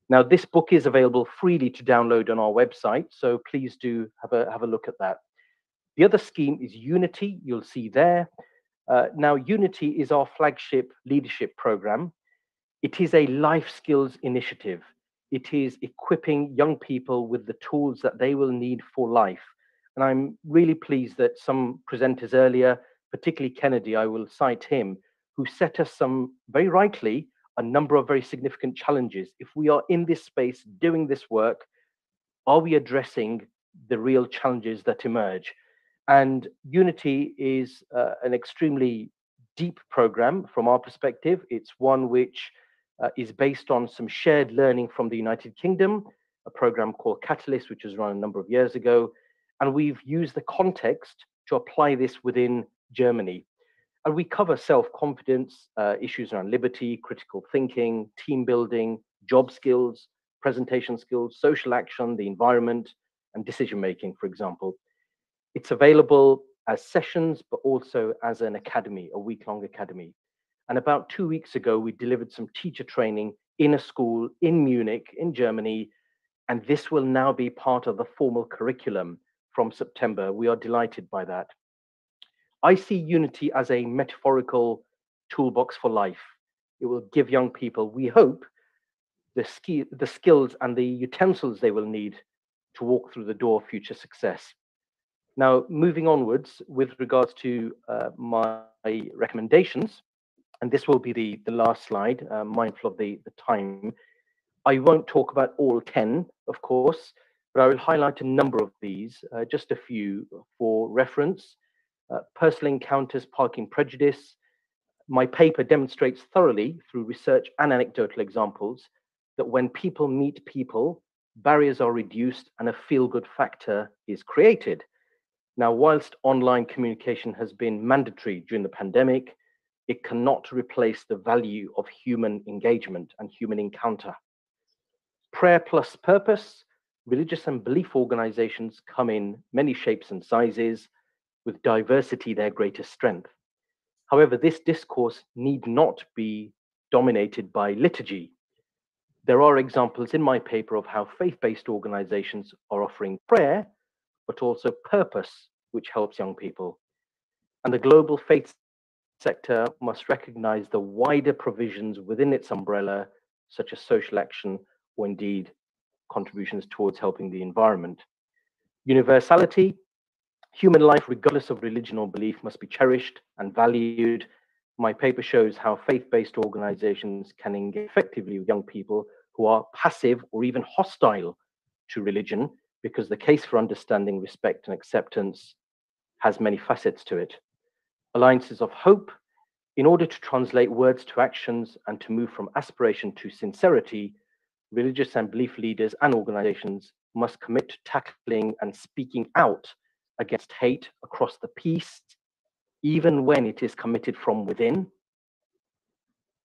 Now, this book is available freely to download on our website, so please do have a, have a look at that. The other scheme is Unity, you'll see there. Uh, now, Unity is our flagship leadership program. It is a life skills initiative. It is equipping young people with the tools that they will need for life. And I'm really pleased that some presenters earlier, particularly Kennedy, I will cite him, who set us some, very rightly, a number of very significant challenges. If we are in this space doing this work, are we addressing the real challenges that emerge? And Unity is uh, an extremely deep program from our perspective. It's one which uh, is based on some shared learning from the United Kingdom, a program called Catalyst, which was run a number of years ago. And we've used the context to apply this within Germany. And we cover self-confidence, uh, issues around liberty, critical thinking, team building, job skills, presentation skills, social action, the environment, and decision making, for example. It's available as sessions, but also as an academy, a week-long academy. And about two weeks ago, we delivered some teacher training in a school in Munich, in Germany, and this will now be part of the formal curriculum from September. We are delighted by that. I see Unity as a metaphorical toolbox for life. It will give young people, we hope, the, ski, the skills and the utensils they will need to walk through the door of future success. Now, moving onwards with regards to uh, my recommendations, and this will be the, the last slide, uh, mindful of the, the time. I won't talk about all 10, of course, but I will highlight a number of these, uh, just a few for reference. Uh, personal encounters, parking prejudice. My paper demonstrates thoroughly through research and anecdotal examples that when people meet people, barriers are reduced and a feel-good factor is created. Now, whilst online communication has been mandatory during the pandemic, it cannot replace the value of human engagement and human encounter. Prayer plus purpose, religious and belief organizations come in many shapes and sizes, with diversity their greatest strength. However, this discourse need not be dominated by liturgy. There are examples in my paper of how faith-based organizations are offering prayer but also purpose, which helps young people. And the global faith sector must recognize the wider provisions within its umbrella, such as social action or indeed contributions towards helping the environment. Universality, human life, regardless of religion or belief, must be cherished and valued. My paper shows how faith-based organizations can engage effectively with young people who are passive or even hostile to religion because the case for understanding, respect, and acceptance has many facets to it. Alliances of hope, in order to translate words to actions and to move from aspiration to sincerity, religious and belief leaders and organizations must commit to tackling and speaking out against hate across the piece, even when it is committed from within.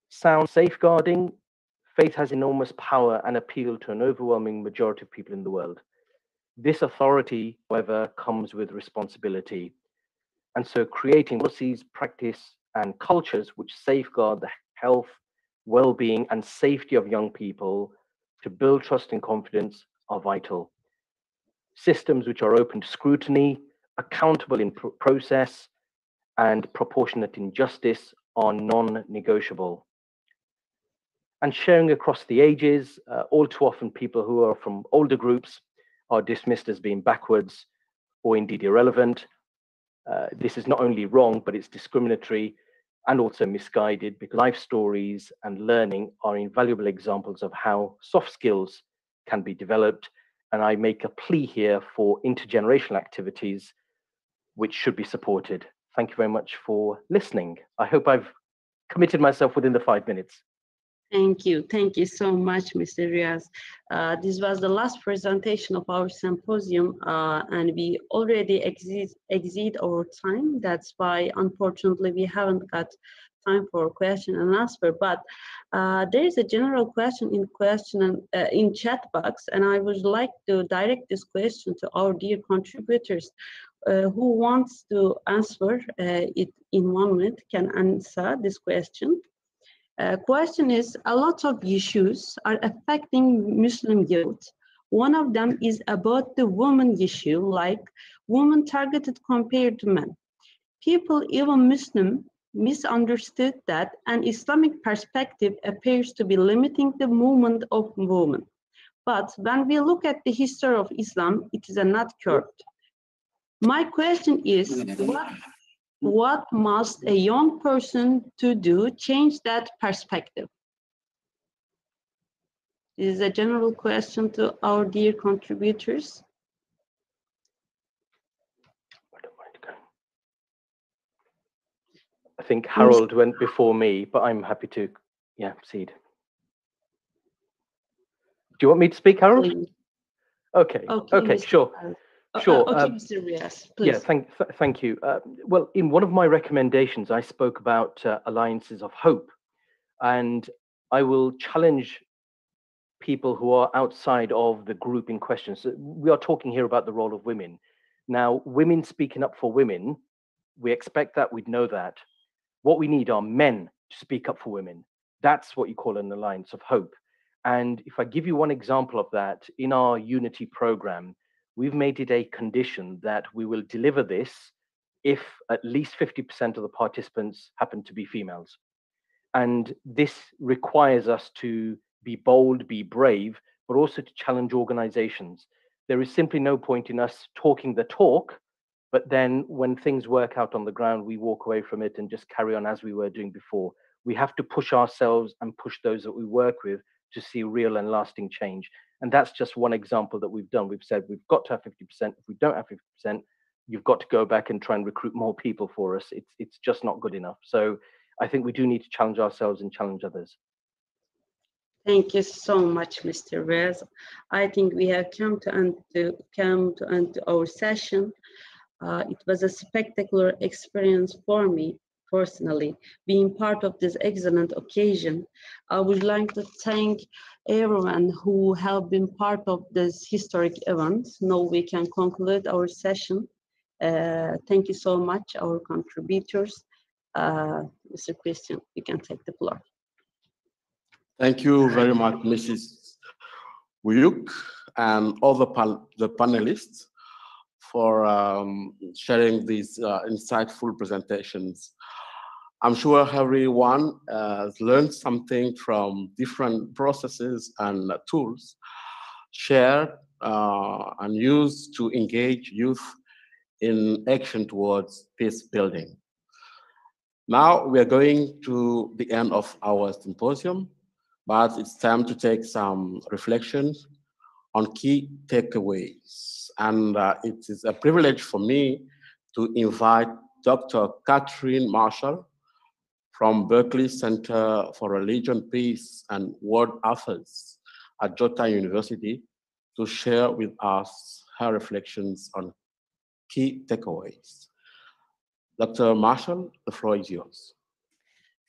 Sound safeguarding, faith has enormous power and appeal to an overwhelming majority of people in the world. This authority, however, comes with responsibility. And so creating policies, practice, and cultures which safeguard the health, well-being, and safety of young people to build trust and confidence are vital. Systems which are open to scrutiny, accountable in pr process, and proportionate in justice are non-negotiable. And sharing across the ages, uh, all too often people who are from older groups are dismissed as being backwards or indeed irrelevant. Uh, this is not only wrong, but it's discriminatory and also misguided because life stories and learning are invaluable examples of how soft skills can be developed. And I make a plea here for intergenerational activities which should be supported. Thank you very much for listening. I hope I've committed myself within the five minutes. Thank you. Thank you so much, Mr. Riaz. Uh, this was the last presentation of our symposium, uh, and we already exceed, exceed our time. That's why, unfortunately, we haven't got time for question and answer. But uh, there is a general question in question uh, in chat box, and I would like to direct this question to our dear contributors. Uh, who wants to answer uh, it in one minute can answer this question. Uh, question is, a lot of issues are affecting Muslim youth. One of them is about the woman issue, like women targeted compared to men. People, even Muslim, misunderstood that an Islamic perspective appears to be limiting the movement of women. But when we look at the history of Islam, it is a not curved. My question is, what what must a young person to do change that perspective? This is a general question to our dear contributors. I think Harold went before me, but I'm happy to, yeah, proceed. Do you want me to speak, Harold? Please. Okay, Okay, okay, sure. Uh, uh, Sure, Okay, um, Mr. Riaz, Yeah, thank, th- thank you. Uh, well, in one of my recommendations, I spoke about uh, alliances of hope, and I will challenge people who are outside of the group in question. So we are talking here about the role of women. Now, women speaking up for women, we expect that, we'd know that. What we need are men to speak up for women. That's what you call an alliance of hope. And if I give you one example of that, in our Unity program, we've made it a condition that we will deliver this if at least 50% of the participants happen to be females. And this requires us to be bold, be brave, but also to challenge organizations. There is simply no point in us talking the talk, but then when things work out on the ground, we walk away from it and just carry on as we were doing before. We have to push ourselves and push those that we work with to see real and lasting change. And that's just one example that we've done. We've said we've got to have 50%. If we don't have 50%, you've got to go back and try and recruit more people for us. It's it's just not good enough. So I think we do need to challenge ourselves and challenge others. Thank you so much, Mr. Rez. I think we have come to end to come to end our session. Uh, it was a spectacular experience for me personally, being part of this excellent occasion. I would like to thank everyone who have been part of this historic event. Now we can conclude our session. Uh, thank you so much, our contributors. Uh, Mr. Christian, you can take the floor. Thank you very much, Mrs. Wuyuk and all the, the panelists for um, sharing these uh, insightful presentations. I'm sure everyone uh, has learned something from different processes and tools shared uh, and used to engage youth in action towards peace building. Now we are going to the end of our symposium, but it's time to take some reflections on key takeaways. And uh, it is a privilege for me to invite Dr. Katherine Marshall from Berkley Center for Religion, Peace, and World Affairs at Georgetown University to share with us her reflections on key takeaways. Dr. Marshall, the floor is yours.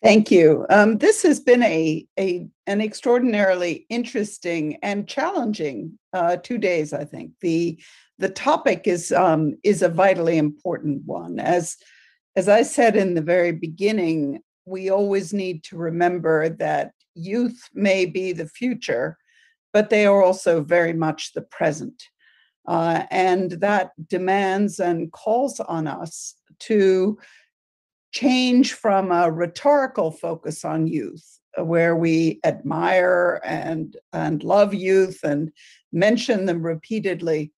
Thank you. Um, this has been a, a an extraordinarily interesting and challenging uh, two days. I think the the topic is um, is a vitally important one. As as I said in the very beginning, we always need to remember that youth may be the future, but they are also very much the present, uh, and that demands and calls on us to change from a rhetorical focus on youth uh, where we admire and and love youth and mention them repeatedly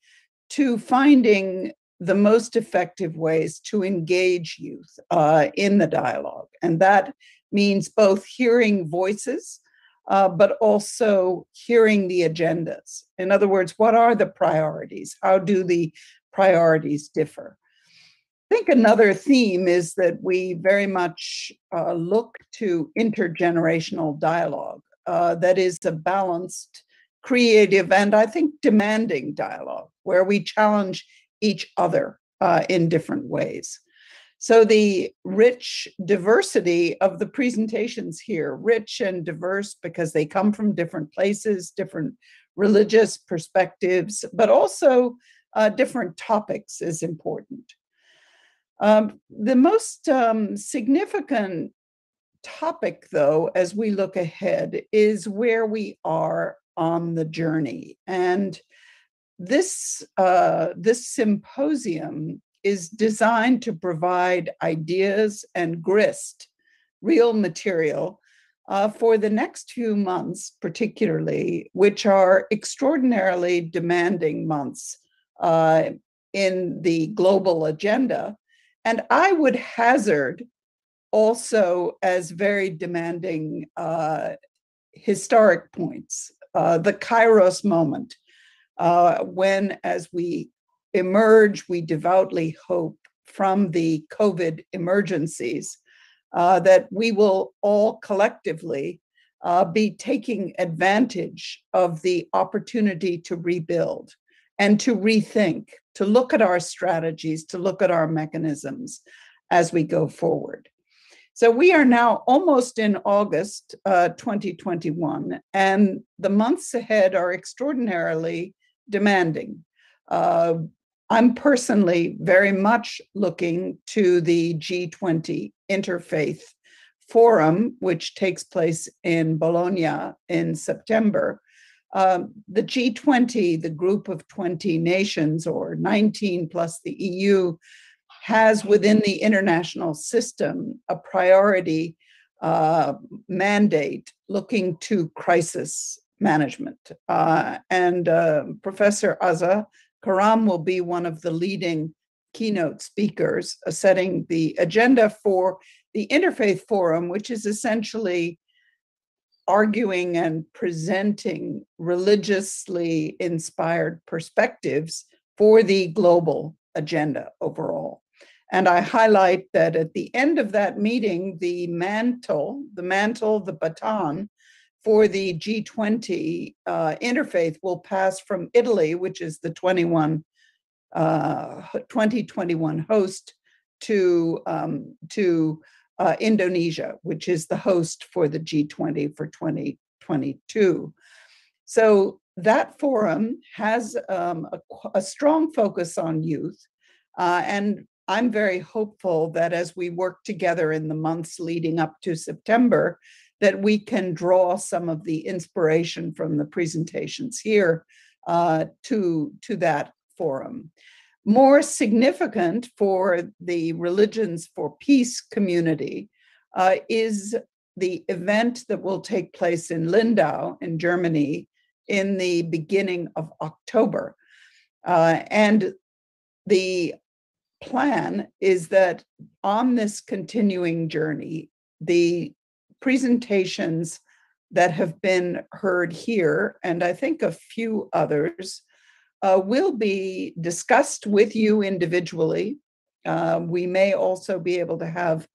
to finding the most effective ways to engage youth uh, in the dialogue. And that means both hearing voices uh, but also hearing the agendas. In other words what are the priorities? How do the priorities differ? I think another theme is that we very much uh, look to intergenerational dialogue. uh, that is a balanced, creative, and I think demanding dialogue where we challenge each other uh, in different ways. So the rich diversity of the presentations here, rich and diverse because they come from different places, different religious perspectives, but also uh, different topics is important. Um, the most um, significant topic, though, as we look ahead, is where we are on the journey. And this, uh, this symposium is designed to provide ideas and grist, real material, uh, for the next few months, particularly, which are extraordinarily demanding months uh, in the global agenda. And I would hazard also as very demanding uh, historic points. Uh, the Kairos moment, uh, when, as we emerge, we devoutly hope from the COVID emergencies, uh, that we will all collectively uh, be taking advantage of the opportunity to rebuild and to rethink, to look at our strategies, to look at our mechanisms as we go forward. So we are now almost in August uh, 2021, and the months ahead are extraordinarily demanding. Uh, I'm personally very much looking to the G20 Interfaith Forum, which takes place in Bologna in September. Um, the G20, the group of 20 nations or 19 plus the EU, has within the international system a priority uh, mandate looking to crisis management. Uh, and uh, Professor Azza Karam will be one of the leading keynote speakers, uh, setting the agenda for the Interfaith Forum, which is essentially arguing and presenting religiously inspired perspectives for the global agenda overall. And I highlight that at the end of that meeting, the mantle, the mantle, the baton for the G20 uh, interfaith will pass from Italy, which is the 21, uh, 2021 host, to, um, to uh, Indonesia, which is the host for the G20 for 2022. So that forum has um, a, a, strong focus on youth. Uh, and I'm very hopeful that as we work together in the months leading up to September, that we can draw some of the inspiration from the presentations here uh, to, to that forum. More significant for the Religions for Peace community uh, is the event that will take place in Lindau in Germany in the beginning of October. Uh, and the plan is that on this continuing journey, the presentations that have been heard here, and I think a few others, uh, will be discussed with you individually. Uh, we may also be able to have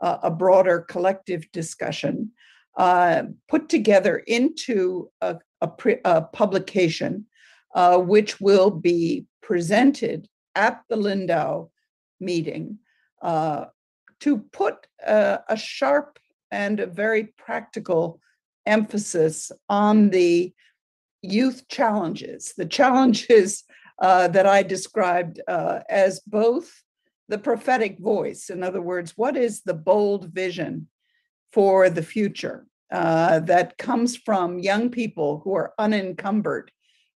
uh, a broader collective discussion uh, put together into a, a, pre- a publication, uh, which will be presented at the Lindau meeting to put a sharp and a very practical emphasis on the youth challenges, the challenges uh, that I described uh, as both the prophetic voice, in other words, what is the bold vision for the future uh, that comes from young people who are unencumbered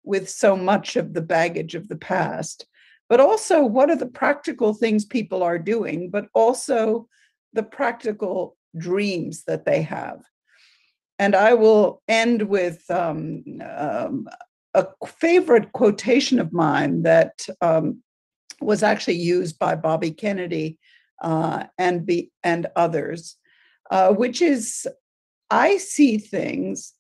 with so much of the baggage of the past, but also what are the practical things people are doing, but also the practical dreams that they have. And I will end with um, um, a favorite quotation of mine that um, was actually used by Bobby Kennedy uh, and be, and others, uh, which is, "I see things,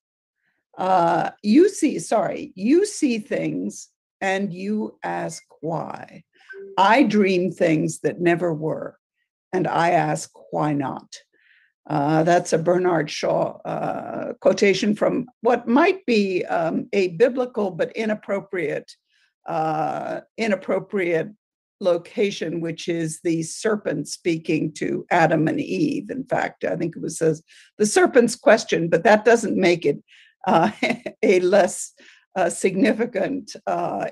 uh, you see, sorry, you see things, and you ask why. I dream things that never were, and I ask why not." Uh, that's a Bernard Shaw uh, quotation from what might be um, a biblical but inappropriate uh, inappropriate location, which is the serpent speaking to Adam and Eve. In fact, I think it was says the serpent's question, but that doesn't make it uh, a less uh, significant uh,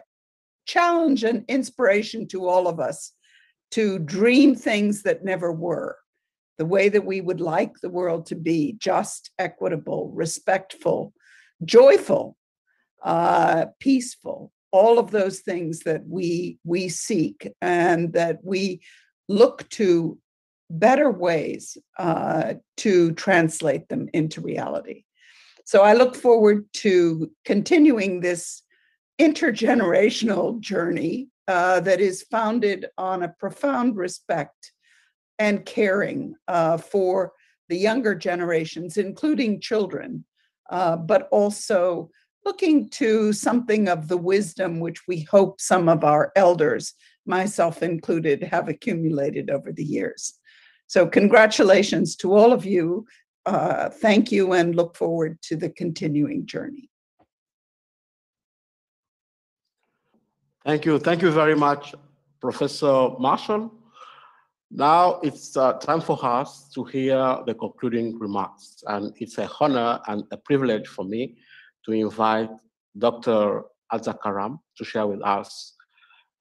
challenge and inspiration to all of us to dream things that never were, the way that we would like the world to be just, equitable, respectful, joyful, uh, peaceful, all of those things that we we seek and that we look to better ways uh, to translate them into reality. So I look forward to continuing this intergenerational journey uh, that is founded on a profound respect and caring uh, for the younger generations, including children, uh, but also looking to something of the wisdom which we hope some of our elders, myself included, have accumulated over the years. So, congratulations to all of you. Uh, thank you and look forward to the continuing journey. Thank you. Thank you very much, Professor Marshall. Now it's uh, time for us to hear the concluding remarks. And it's a honor and a privilege for me to invite Dr. Azza Karam to share with us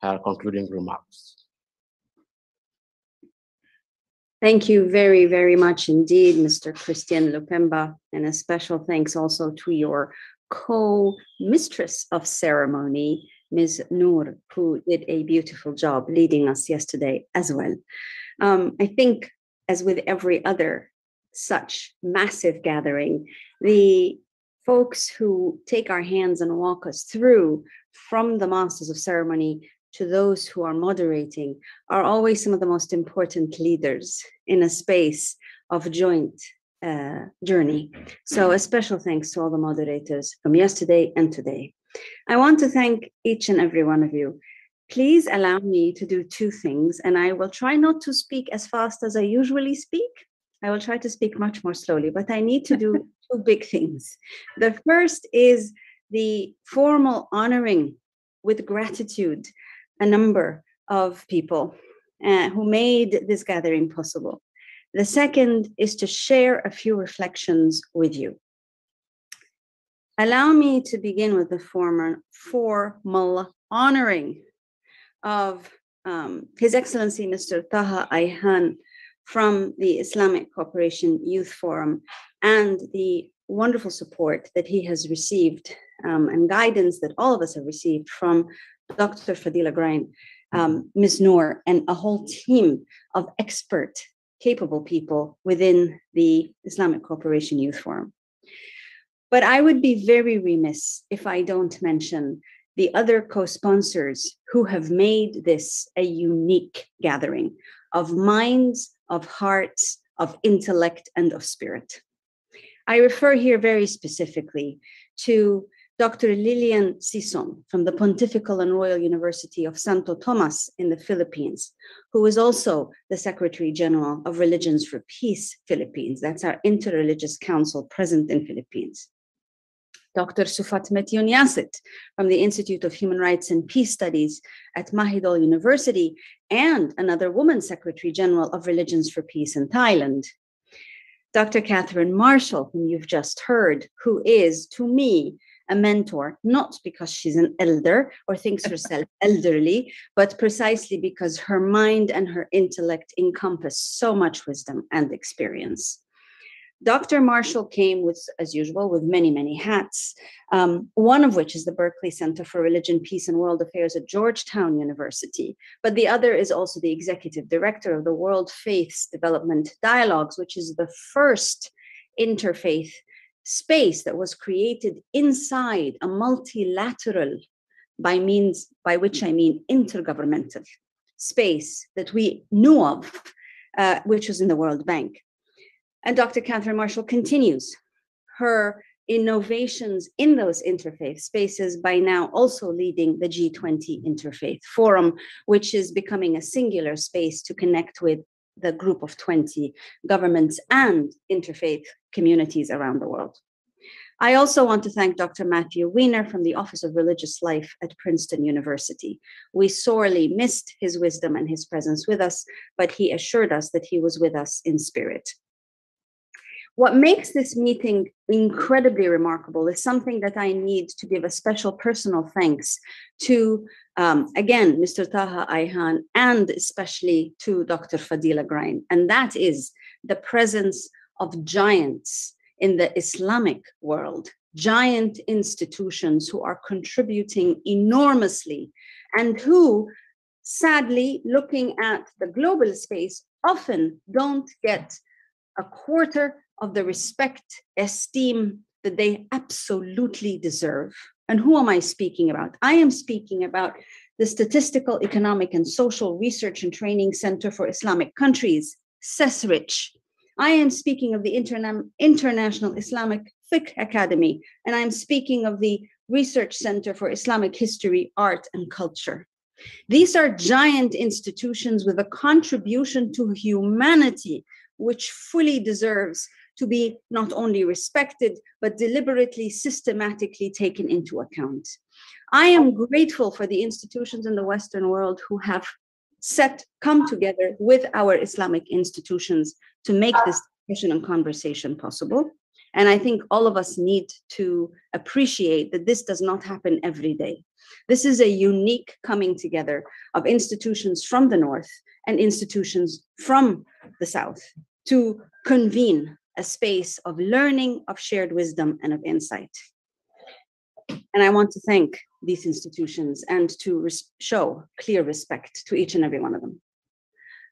her concluding remarks. Thank you very, very much indeed, Mr. Christian Lupemba, and a special thanks also to your co-mistress of ceremony, Ms. Noor, who did a beautiful job leading us yesterday as well. Um, I think, as with every other such massive gathering, the folks who take our hands and walk us through from the masters of ceremony to those who are moderating are always some of the most important leaders in a space of joint uh, journey. So a special thanks to all the moderators from yesterday and today. I want to thank each and every one of you. Please allow me to do two things, and I will try not to speak as fast as I usually speak. I will try to speak much more slowly, but I need to do two big things. The first is the formal honoring with gratitude a number of people uh, who made this gathering possible. The second is to share a few reflections with you. Allow me to begin with the former formal honoring of um, His Excellency Mr. Taha Ayhan from the Islamic Cooperation Youth Forum and the wonderful support that he has received um, and guidance that all of us have received from Dr. Fadila Grine, um, Ms. Noor, and a whole team of expert, capable people within the Islamic Cooperation Youth Forum. But I would be very remiss if I don't mention the other co sponsors who have made this a unique gathering of minds, of hearts, of intellect, and of spirit. I refer here very specifically to Dr. Lilian Sison from the Pontifical and Royal University of Santo Tomas in the Philippines, who is also the Secretary General of Religions for Peace Philippines. That's our interreligious council present in Philippines. Dr. Suphatmet Yunyasit from the Institute of Human Rights and Peace Studies at Mahidol University, and another woman Secretary General of Religions for Peace in Thailand. Dr. Katherine Marshall, whom you've just heard, who is, to me, a mentor, not because she's an elder or thinks herself elderly, but precisely because her mind and her intellect encompass so much wisdom and experience. Dr. Marshall came with, as usual, with many, many hats, um, one of which is the Berkley Center for Religion, Peace, and World Affairs at Georgetown University. But the other is also the executive director of the World Faiths Development Dialogues, which is the first interfaith space that was created inside a multilateral, by means by which I mean intergovernmental space that we knew of, uh, which was in the World Bank. And Dr. Katherine Marshall continues her innovations in those interfaith spaces by now also leading the G20 Interfaith Forum, which is becoming a singular space to connect with the group of 20 governments and interfaith communities around the world. I also want to thank Dr. Matthew Weiner from the Office of Religious Life at Princeton University. We sorely missed his wisdom and his presence with us, but he assured us that he was with us in spirit. What makes this meeting incredibly remarkable is something that I need to give a special personal thanks to, um, again, Mr. Taha Ayhan, and especially to Dr. Fadila Grine, and that is the presence of giants in the Islamic world, giant institutions who are contributing enormously and who, sadly, looking at the global space, often don't get a quarter of the respect, esteem that they absolutely deserve. And who am I speaking about? I am speaking about the Statistical, Economic, and Social Research and Training Center for Islamic Countries, SESRIC, I am speaking of the Interna- International Islamic Fiqh Academy, and I'm speaking of the Research Center for Islamic History, Art, and Culture. These are giant institutions with a contribution to humanity, which fully deserves to be not only respected, but deliberately, systematically taken into account. I am grateful for the institutions in the Western world who have set, come together with our Islamic institutions to make this discussion and conversation possible. And I think all of us need to appreciate that this does not happen every day. This is a unique coming together of institutions from the North and institutions from the South to convene a space of learning, of shared wisdom, and of insight. And I want to thank these institutions and to res- show clear respect to each and every one of them.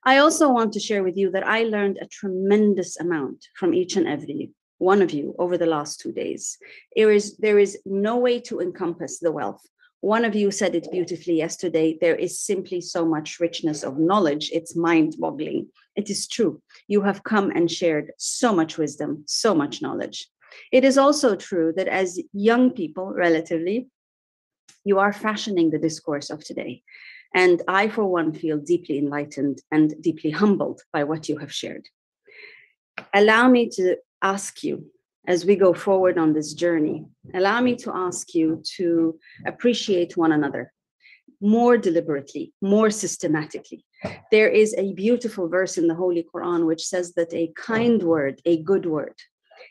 I also want to share with you that I learned a tremendous amount from each and every one of you over the last two days. There is, there is no way to encompass the wealth. One of you said it beautifully yesterday. There is simply so much richness of knowledge. It's mind boggling. It is true. You have come and shared so much wisdom, so much knowledge. It is also true that as young people, relatively, you are fashioning the discourse of today. And I, for one, feel deeply enlightened and deeply humbled by what you have shared. Allow me to ask you, as we go forward on this journey, allow me to ask you to appreciate one another more deliberately, more systematically. There is a beautiful verse in the Holy Quran which says that a kind word, a good word,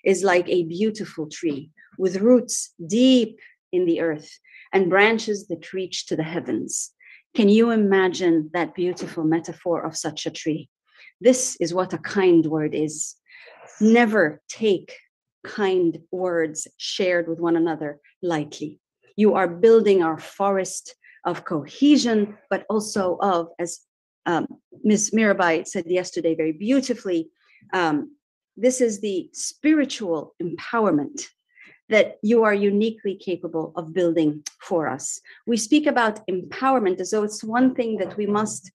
is like a beautiful tree with roots deep in the earth and branches that reach to the heavens. Can you imagine that beautiful metaphor of such a tree? This is what a kind word is. Never take kind words shared with one another lightly. You are building our forest of cohesion, but also of, as um, Ms. Mirabai said yesterday very beautifully, um, this is the spiritual empowerment that you are uniquely capable of building for us. We speak about empowerment as though it's one thing that we must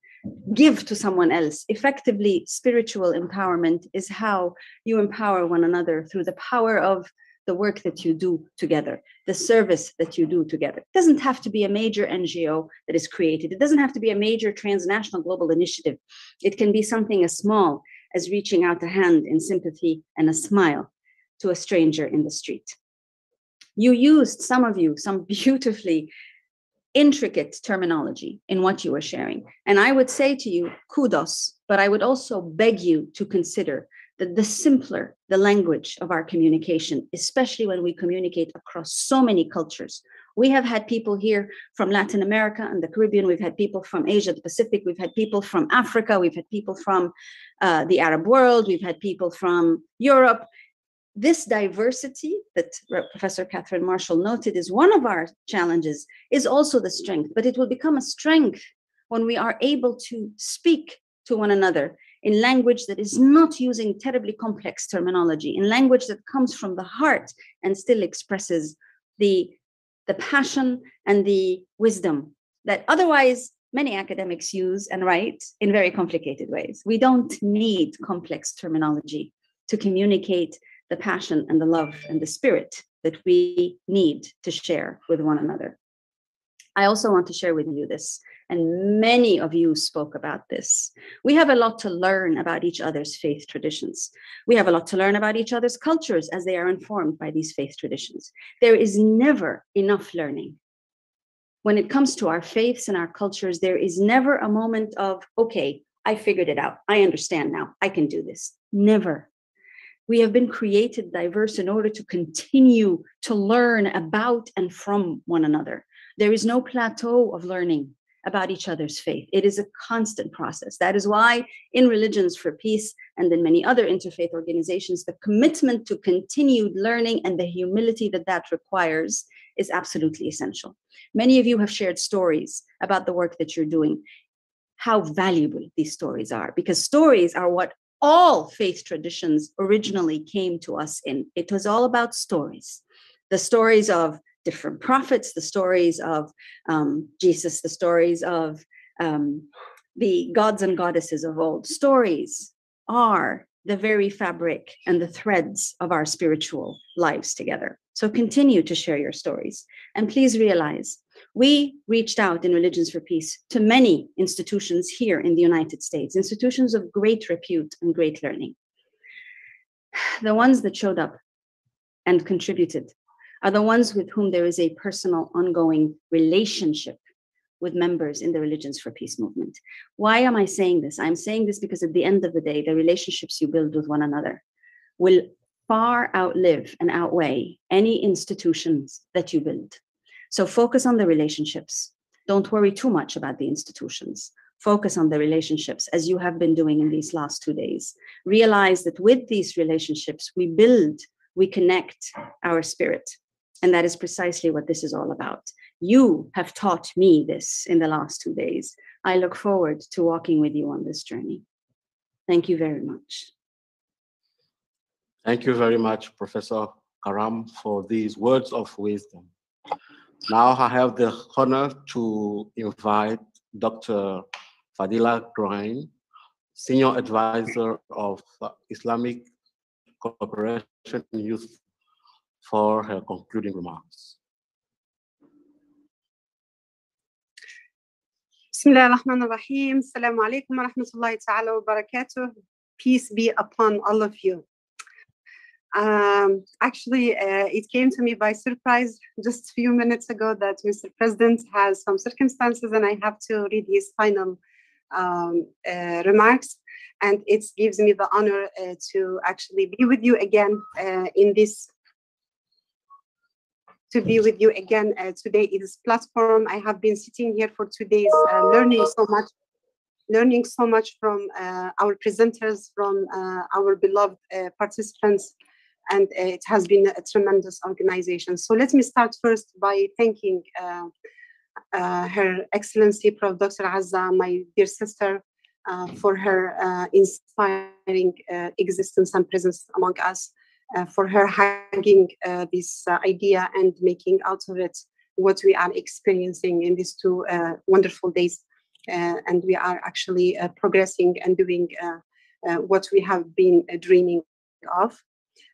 give to someone else. Effectively, spiritual empowerment is how you empower one another through the power of the work that you do together, the service that you do together. It doesn't have to be a major NGO that is created. It doesn't have to be a major transnational global initiative. It can be something as small as reaching out a hand in sympathy and a smile to a stranger in the street. You used, some of you, some beautifully intricate terminology in what you were sharing. And I would say to you, kudos, but I would also beg you to consider that the simpler the language of our communication, especially when we communicate across so many cultures. We have had people here from Latin America and the Caribbean. We've had people from Asia, the Pacific. We've had people from Africa. We've had people from uh, the Arab world. We've had people from Europe this diversity that Professor Katherine Marshall noted is one of our challenges, is also the strength, but it will become a strength when we are able to speak to one another in language that is not using terribly complex terminology, in language that comes from the heart and still expresses the, the passion and the wisdom that otherwise many academics use and write in very complicated ways. We don't need complex terminology to communicate the passion and the love and the spirit that we need to share with one another. I also want to share with you this, and many of you spoke about this. We have a lot to learn about each other's faith traditions. We have a lot to learn about each other's cultures as they are informed by these faith traditions. There is never enough learning. When it comes to our faiths and our cultures, there is never a moment of, okay, I figured it out. I understand now. I can do this. Never. We have been created diverse in order to continue to learn about and from one another. There is no plateau of learning about each other's faith. It is a constant process. That is why, in Religions for Peace and in many other interfaith organizations, the commitment to continued learning and the humility that that requires is absolutely essential. Many of you have shared stories about the work that you're doing, how valuable these stories are, because stories are what all faith traditions originally came to us in. It was all about stories. The stories of different prophets, the stories of um, Jesus, the stories of um, the gods and goddesses of old. Stories are the very fabric and the threads of our spiritual lives together. So continue to share your stories. And please realize we reached out in Religions for Peace to many institutions here in the United States, institutions of great repute and great learning. The ones that showed up and contributed are the ones with whom there is a personal, ongoing relationship with members in the Religions for Peace movement. Why am I saying this? I'm saying this because at the end of the day, the relationships you build with one another will far outlive and outweigh any institutions that you build. So focus on the relationships. Don't worry too much about the institutions. Focus on the relationships as you have been doing in these last two days. Realize that with these relationships, we build, we connect our spirit. And that is precisely what this is all about. You have taught me this in the last two days. I look forward to walking with you on this journey. Thank you very much. Thank you very much, Professor Karam, for these words of wisdom. Now I have the honor to invite Dr. Fadila Grine, Senior Advisor of Islamic Cooperation Youth for her concluding remarks. Bismillah ar-Rahman ar-Rahim. Assalamu alaikum wa rahmatullahi ta'ala wa barakatuh. Peace be upon all of you. Um, actually, uh, it came to me by surprise just a few minutes ago that Mr. President has some circumstances and I have to read his final um, uh, remarks. And it gives me the honor uh, to actually be with you again uh, in this to be with you again uh, today in this platform. I have been sitting here for two days, uh, learning so much, learning so much from uh, our presenters, from uh, our beloved uh, participants, and uh, it has been a tremendous organization. So let me start first by thanking Her Excellency Prof. Dr. Azza, my dear sister, for her inspiring existence and presence among us uh, for her hugging uh, this uh, idea and making out of it what we are experiencing in these two uh, wonderful days. Uh, and we are actually uh, progressing and doing what we have been dreaming of.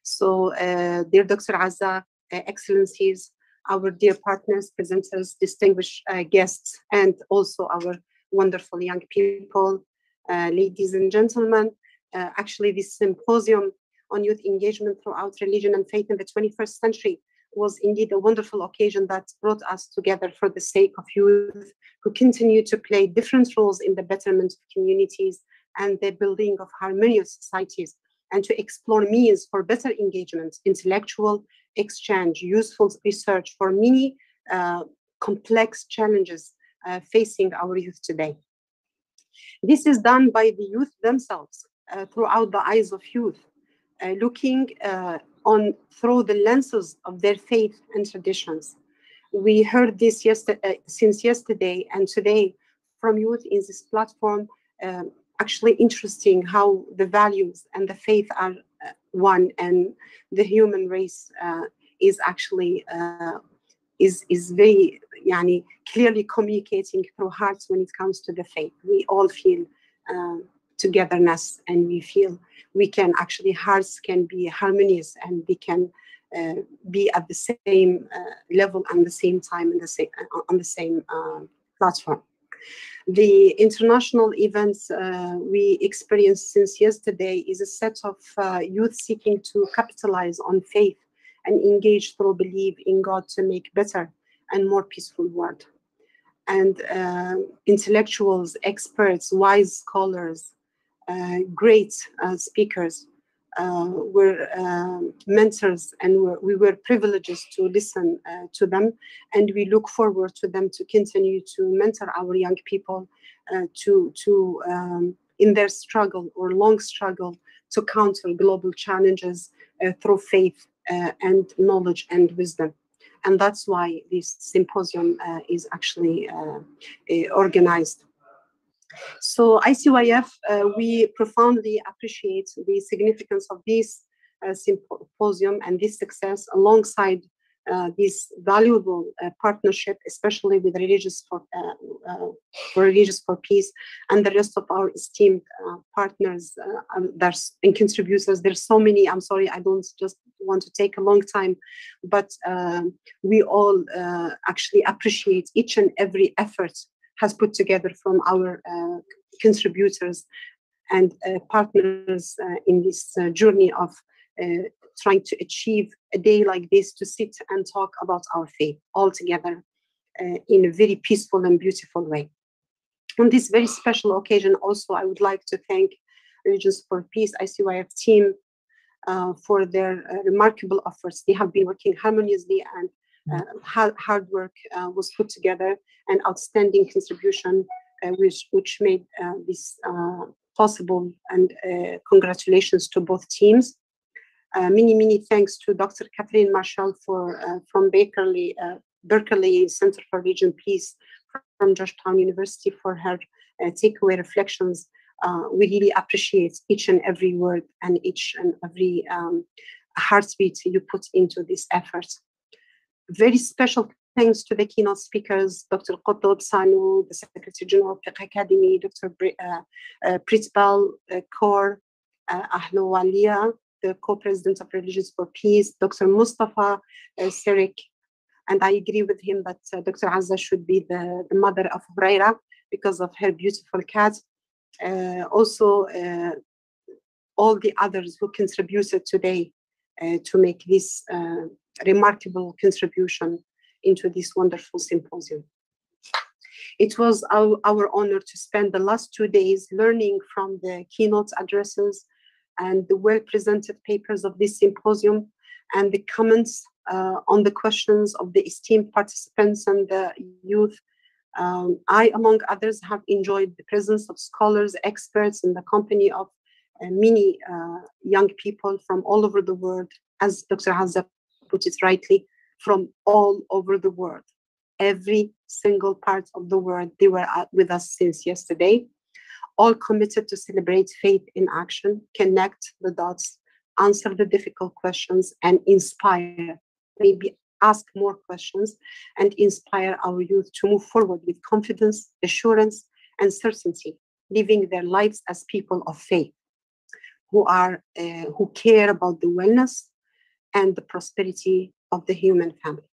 So, uh, dear Dr. Azza, uh, Excellencies, our dear partners, presenters, distinguished uh, guests, and also our wonderful young people, ladies and gentlemen, actually this symposium on youth engagement throughout religion and faith in the 21st century was indeed a wonderful occasion that brought us together for the sake of youth who continue to play different roles in the betterment of communities and the building of harmonious societies and to explore means for better engagement, intellectual exchange, useful research for many uh, complex challenges uh, facing our youth today. This is done by the youth themselves uh, throughout the eyes of youth uh, looking uh, on through the lenses of their faith and traditions. We heard this uh, since yesterday and today from youth in this platform. Um, actually, interesting how the values and the faith are one, and the human race is actually is is very yani, clearly communicating through hearts when it comes to the faith. We all feel uh, togetherness and we feel we can actually hearts can be harmonious and we can uh, be at the same uh, level and the same time in the same uh, on the same uh, platform. The international events uh, we experienced since yesterday is a set of uh, youth seeking to capitalize on faith and engage through belief in God to make better and more peaceful world. And intellectuals, experts, wise scholars, great speakers uh, were uh, mentors and we were privileged to listen uh, to them. And we look forward to them to continue to mentor our young people uh, to to um, in their struggle or long struggle to counter global challenges uh, through faith uh, and knowledge and wisdom. And that's why this symposium is actually organized so ICYF, uh, we profoundly appreciate the significance of this uh, symposium and this success alongside uh, this valuable uh, partnership, especially with Religious for, uh, uh, Religious for Peace and the rest of our esteemed partners um, and contributors. There's so many. I'm sorry, I don't just want to take a long time, but um, we all actually appreciate each and every effort has put together from our uh, contributors and uh, partners uh, in this journey of trying to achieve a day like this to sit and talk about our faith all together in a very peaceful and beautiful way. On this very special occasion, also, I would like to thank Religions for Peace ICYF team uh, for their uh, remarkable efforts. They have been working harmoniously and Mm-hmm. Um, hard, hard work uh, was put together and outstanding contribution uh, which, which made uh, this uh, possible and uh, congratulations to both teams. many, many thanks to Dr. Katherine Marshall for, from Berkley, Berkley Center for Region Peace from Georgetown University for her takeaway reflections uh, we really appreciate each and every word and each and every um, heartbeat you put into this effort. Very special thanks to the keynote speakers, Dr. Koutoub Sano, the Secretary General of Fiqh Academy, Dr. Br- uh, uh, Pritpal uh, Kaur uh, Ahluwalia, the co-president of Religions for Peace, Dr. Mustafa uh, Ceric, and I agree with him that uh, Dr. Azza should be the, the mother of Huraira because of her beautiful cat. Uh, also, uh, all the others who contributed today to make this remarkable contribution into this wonderful symposium. It was our, our honor to spend the last two days learning from the keynote addresses and the well-presented papers of this symposium and the comments uh, on the questions of the esteemed participants and the youth. Um, I, among others, have enjoyed the presence of scholars, experts, in the company of uh, many uh, young people from all over the world, as Dr. Hazza put it rightly, from all over the world. Every single part of the world, they were with us since yesterday, all committed to celebrate faith in action, connect the dots, answer the difficult questions, and inspire, maybe ask more questions, and inspire our youth to move forward with confidence, assurance, and certainty, living their lives as people of faith who are uh, who care about the wellness and the prosperity of the human family.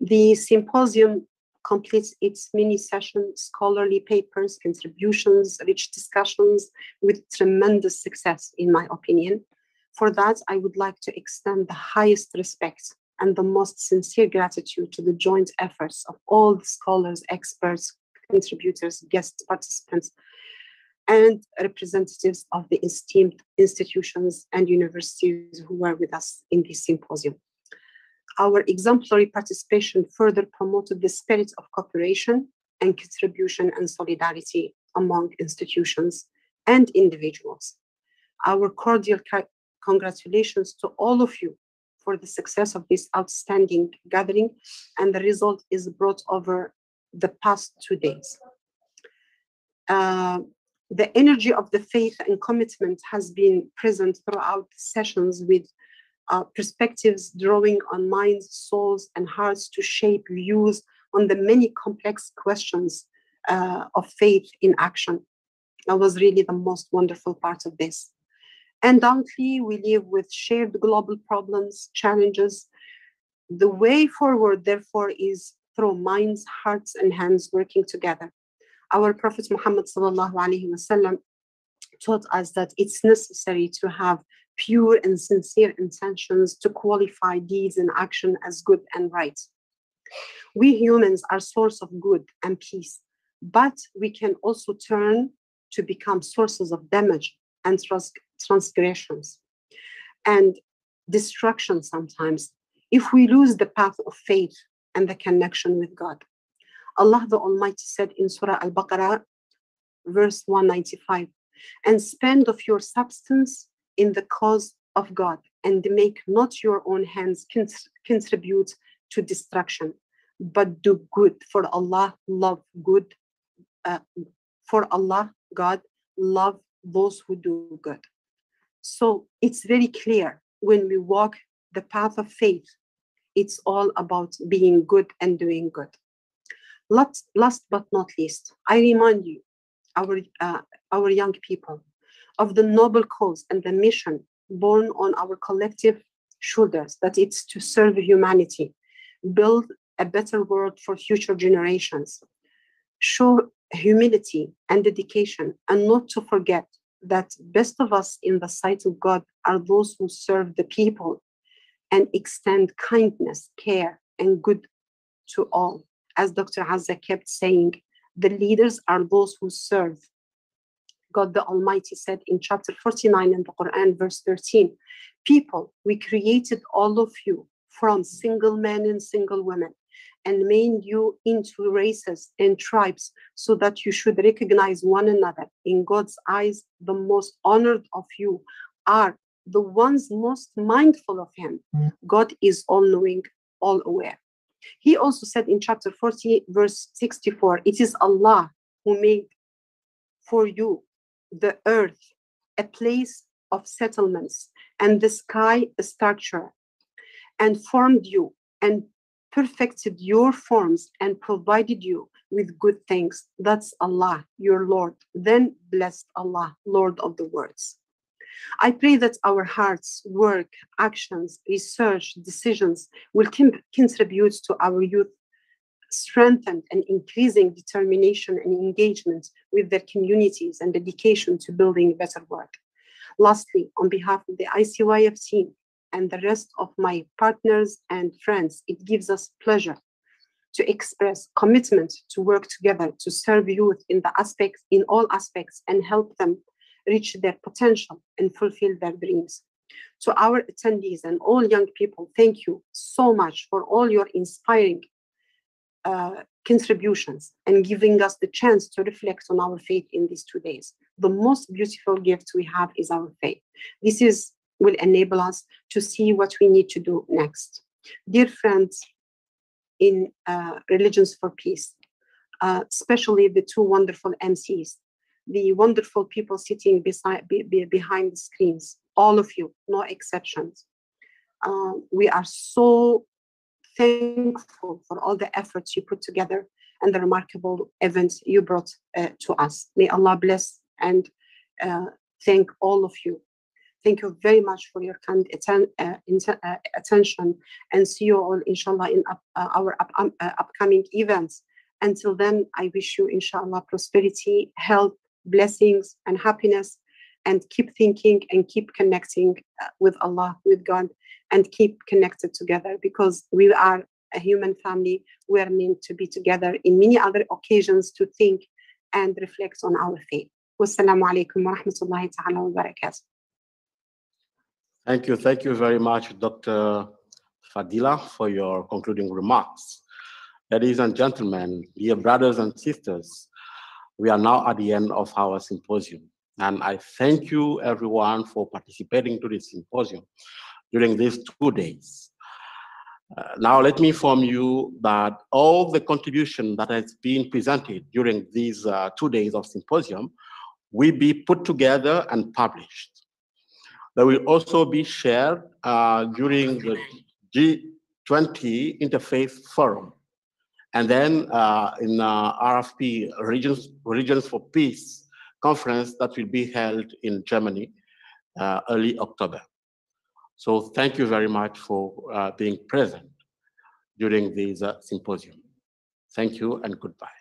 The symposium completes its mini session, scholarly papers, contributions, rich discussions with tremendous success, in my opinion. For that, I would like to extend the highest respect and the most sincere gratitude to the joint efforts of all the scholars, experts, contributors, guest participants, and representatives of the esteemed institutions and universities who were with us in this symposium. Our exemplary participation further promoted the spirit of cooperation and contribution and solidarity among institutions and individuals. Our cordial congratulations to all of you for the success of this outstanding gathering, and the result is brought over the past two days. Uh, the energy of the faith and commitment has been present throughout the sessions with uh, perspectives drawing on minds, souls, and hearts to shape views on the many complex questions uh, of faith in action. That was really the most wonderful part of this. And Undoubtedly, we live with shared global problems, challenges. The way forward, therefore, is through minds, hearts, and hands working together. Our Prophet Muhammad taught us that it's necessary to have pure and sincere intentions to qualify deeds and action as good and right. We humans are source of good and peace, but we can also turn to become sources of damage and trans- transgressions and destruction sometimes if we lose the path of faith and the connection with God. Allah the Almighty said in Surah Al Baqarah, verse 195, and spend of your substance in the cause of God and make not your own hands contribute to destruction, but do good for Allah, love good. Uh, for Allah, God, love those who do good. So it's very clear when we walk the path of faith, it's all about being good and doing good. Last, last but not least, I remind you, our, uh, our young people, of the noble cause and the mission borne on our collective shoulders, that it's to serve humanity, build a better world for future generations, show humility and dedication, and not to forget that best of us in the sight of God are those who serve the people and extend kindness, care, and good to all. As Dr. Azza kept saying, the leaders are those who serve. God the Almighty said in chapter 49 in the Quran, verse 13, People, we created all of you from single men and single women and made you into races and tribes so that you should recognize one another. In God's eyes, the most honored of you are the ones most mindful of Him. Hmm. God is all knowing, all aware. He also said in chapter 40, verse 64, It is Allah who made for you the earth a place of settlements and the sky a structure and formed you and perfected your forms and provided you with good things. That's Allah, your Lord. Then blessed Allah, Lord of the worlds. I pray that our hearts, work, actions, research, decisions will contribute to our youth strengthened and increasing determination and engagement with their communities and dedication to building better world. Lastly, on behalf of the ICYF team and the rest of my partners and friends, it gives us pleasure to express commitment to work together to serve youth in the aspects in all aspects and help them reach their potential and fulfill their dreams. To our attendees and all young people, thank you so much for all your inspiring uh, contributions and giving us the chance to reflect on our faith in these two days. The most beautiful gift we have is our faith. This is will enable us to see what we need to do next. Dear friends in uh, Religions for Peace, uh, especially the two wonderful MCs, the wonderful people sitting beside, be, be behind the screens, all of you, no exceptions. Uh, we are so thankful for all the efforts you put together and the remarkable events you brought uh, to us. May Allah bless and uh, thank all of you. Thank you very much for your kind atten uh, uh attention and see you all, inshallah, in up, uh, our up, um, uh, upcoming events. Until then, I wish you, inshallah, prosperity, health, blessings, and happiness. And keep thinking and keep connecting uh, with Allah, with God, and keep connected together because we are a human family. We are meant to be together in many other occasions to think and reflect on our faith. Wassalamu alaikum wa rahmatullahi ta'ala wa barakatuh. Thank you. Thank you very much, Dr. Fadila, for your concluding remarks. Ladies and gentlemen, dear brothers and sisters, we are now at the end of our symposium. And I thank you everyone for participating to this symposium during these two days. Uh, now, let me inform you that all the contribution that has been presented during these uh, two days of symposium will be put together and published. They will also be shared uh, during the G20 Interfaith Forum. And then uh, in uh, RFP, Regions, Regions for Peace conference that will be held in Germany uh, early October. So thank you very much for uh, being present during this uh, symposium. Thank you and goodbye.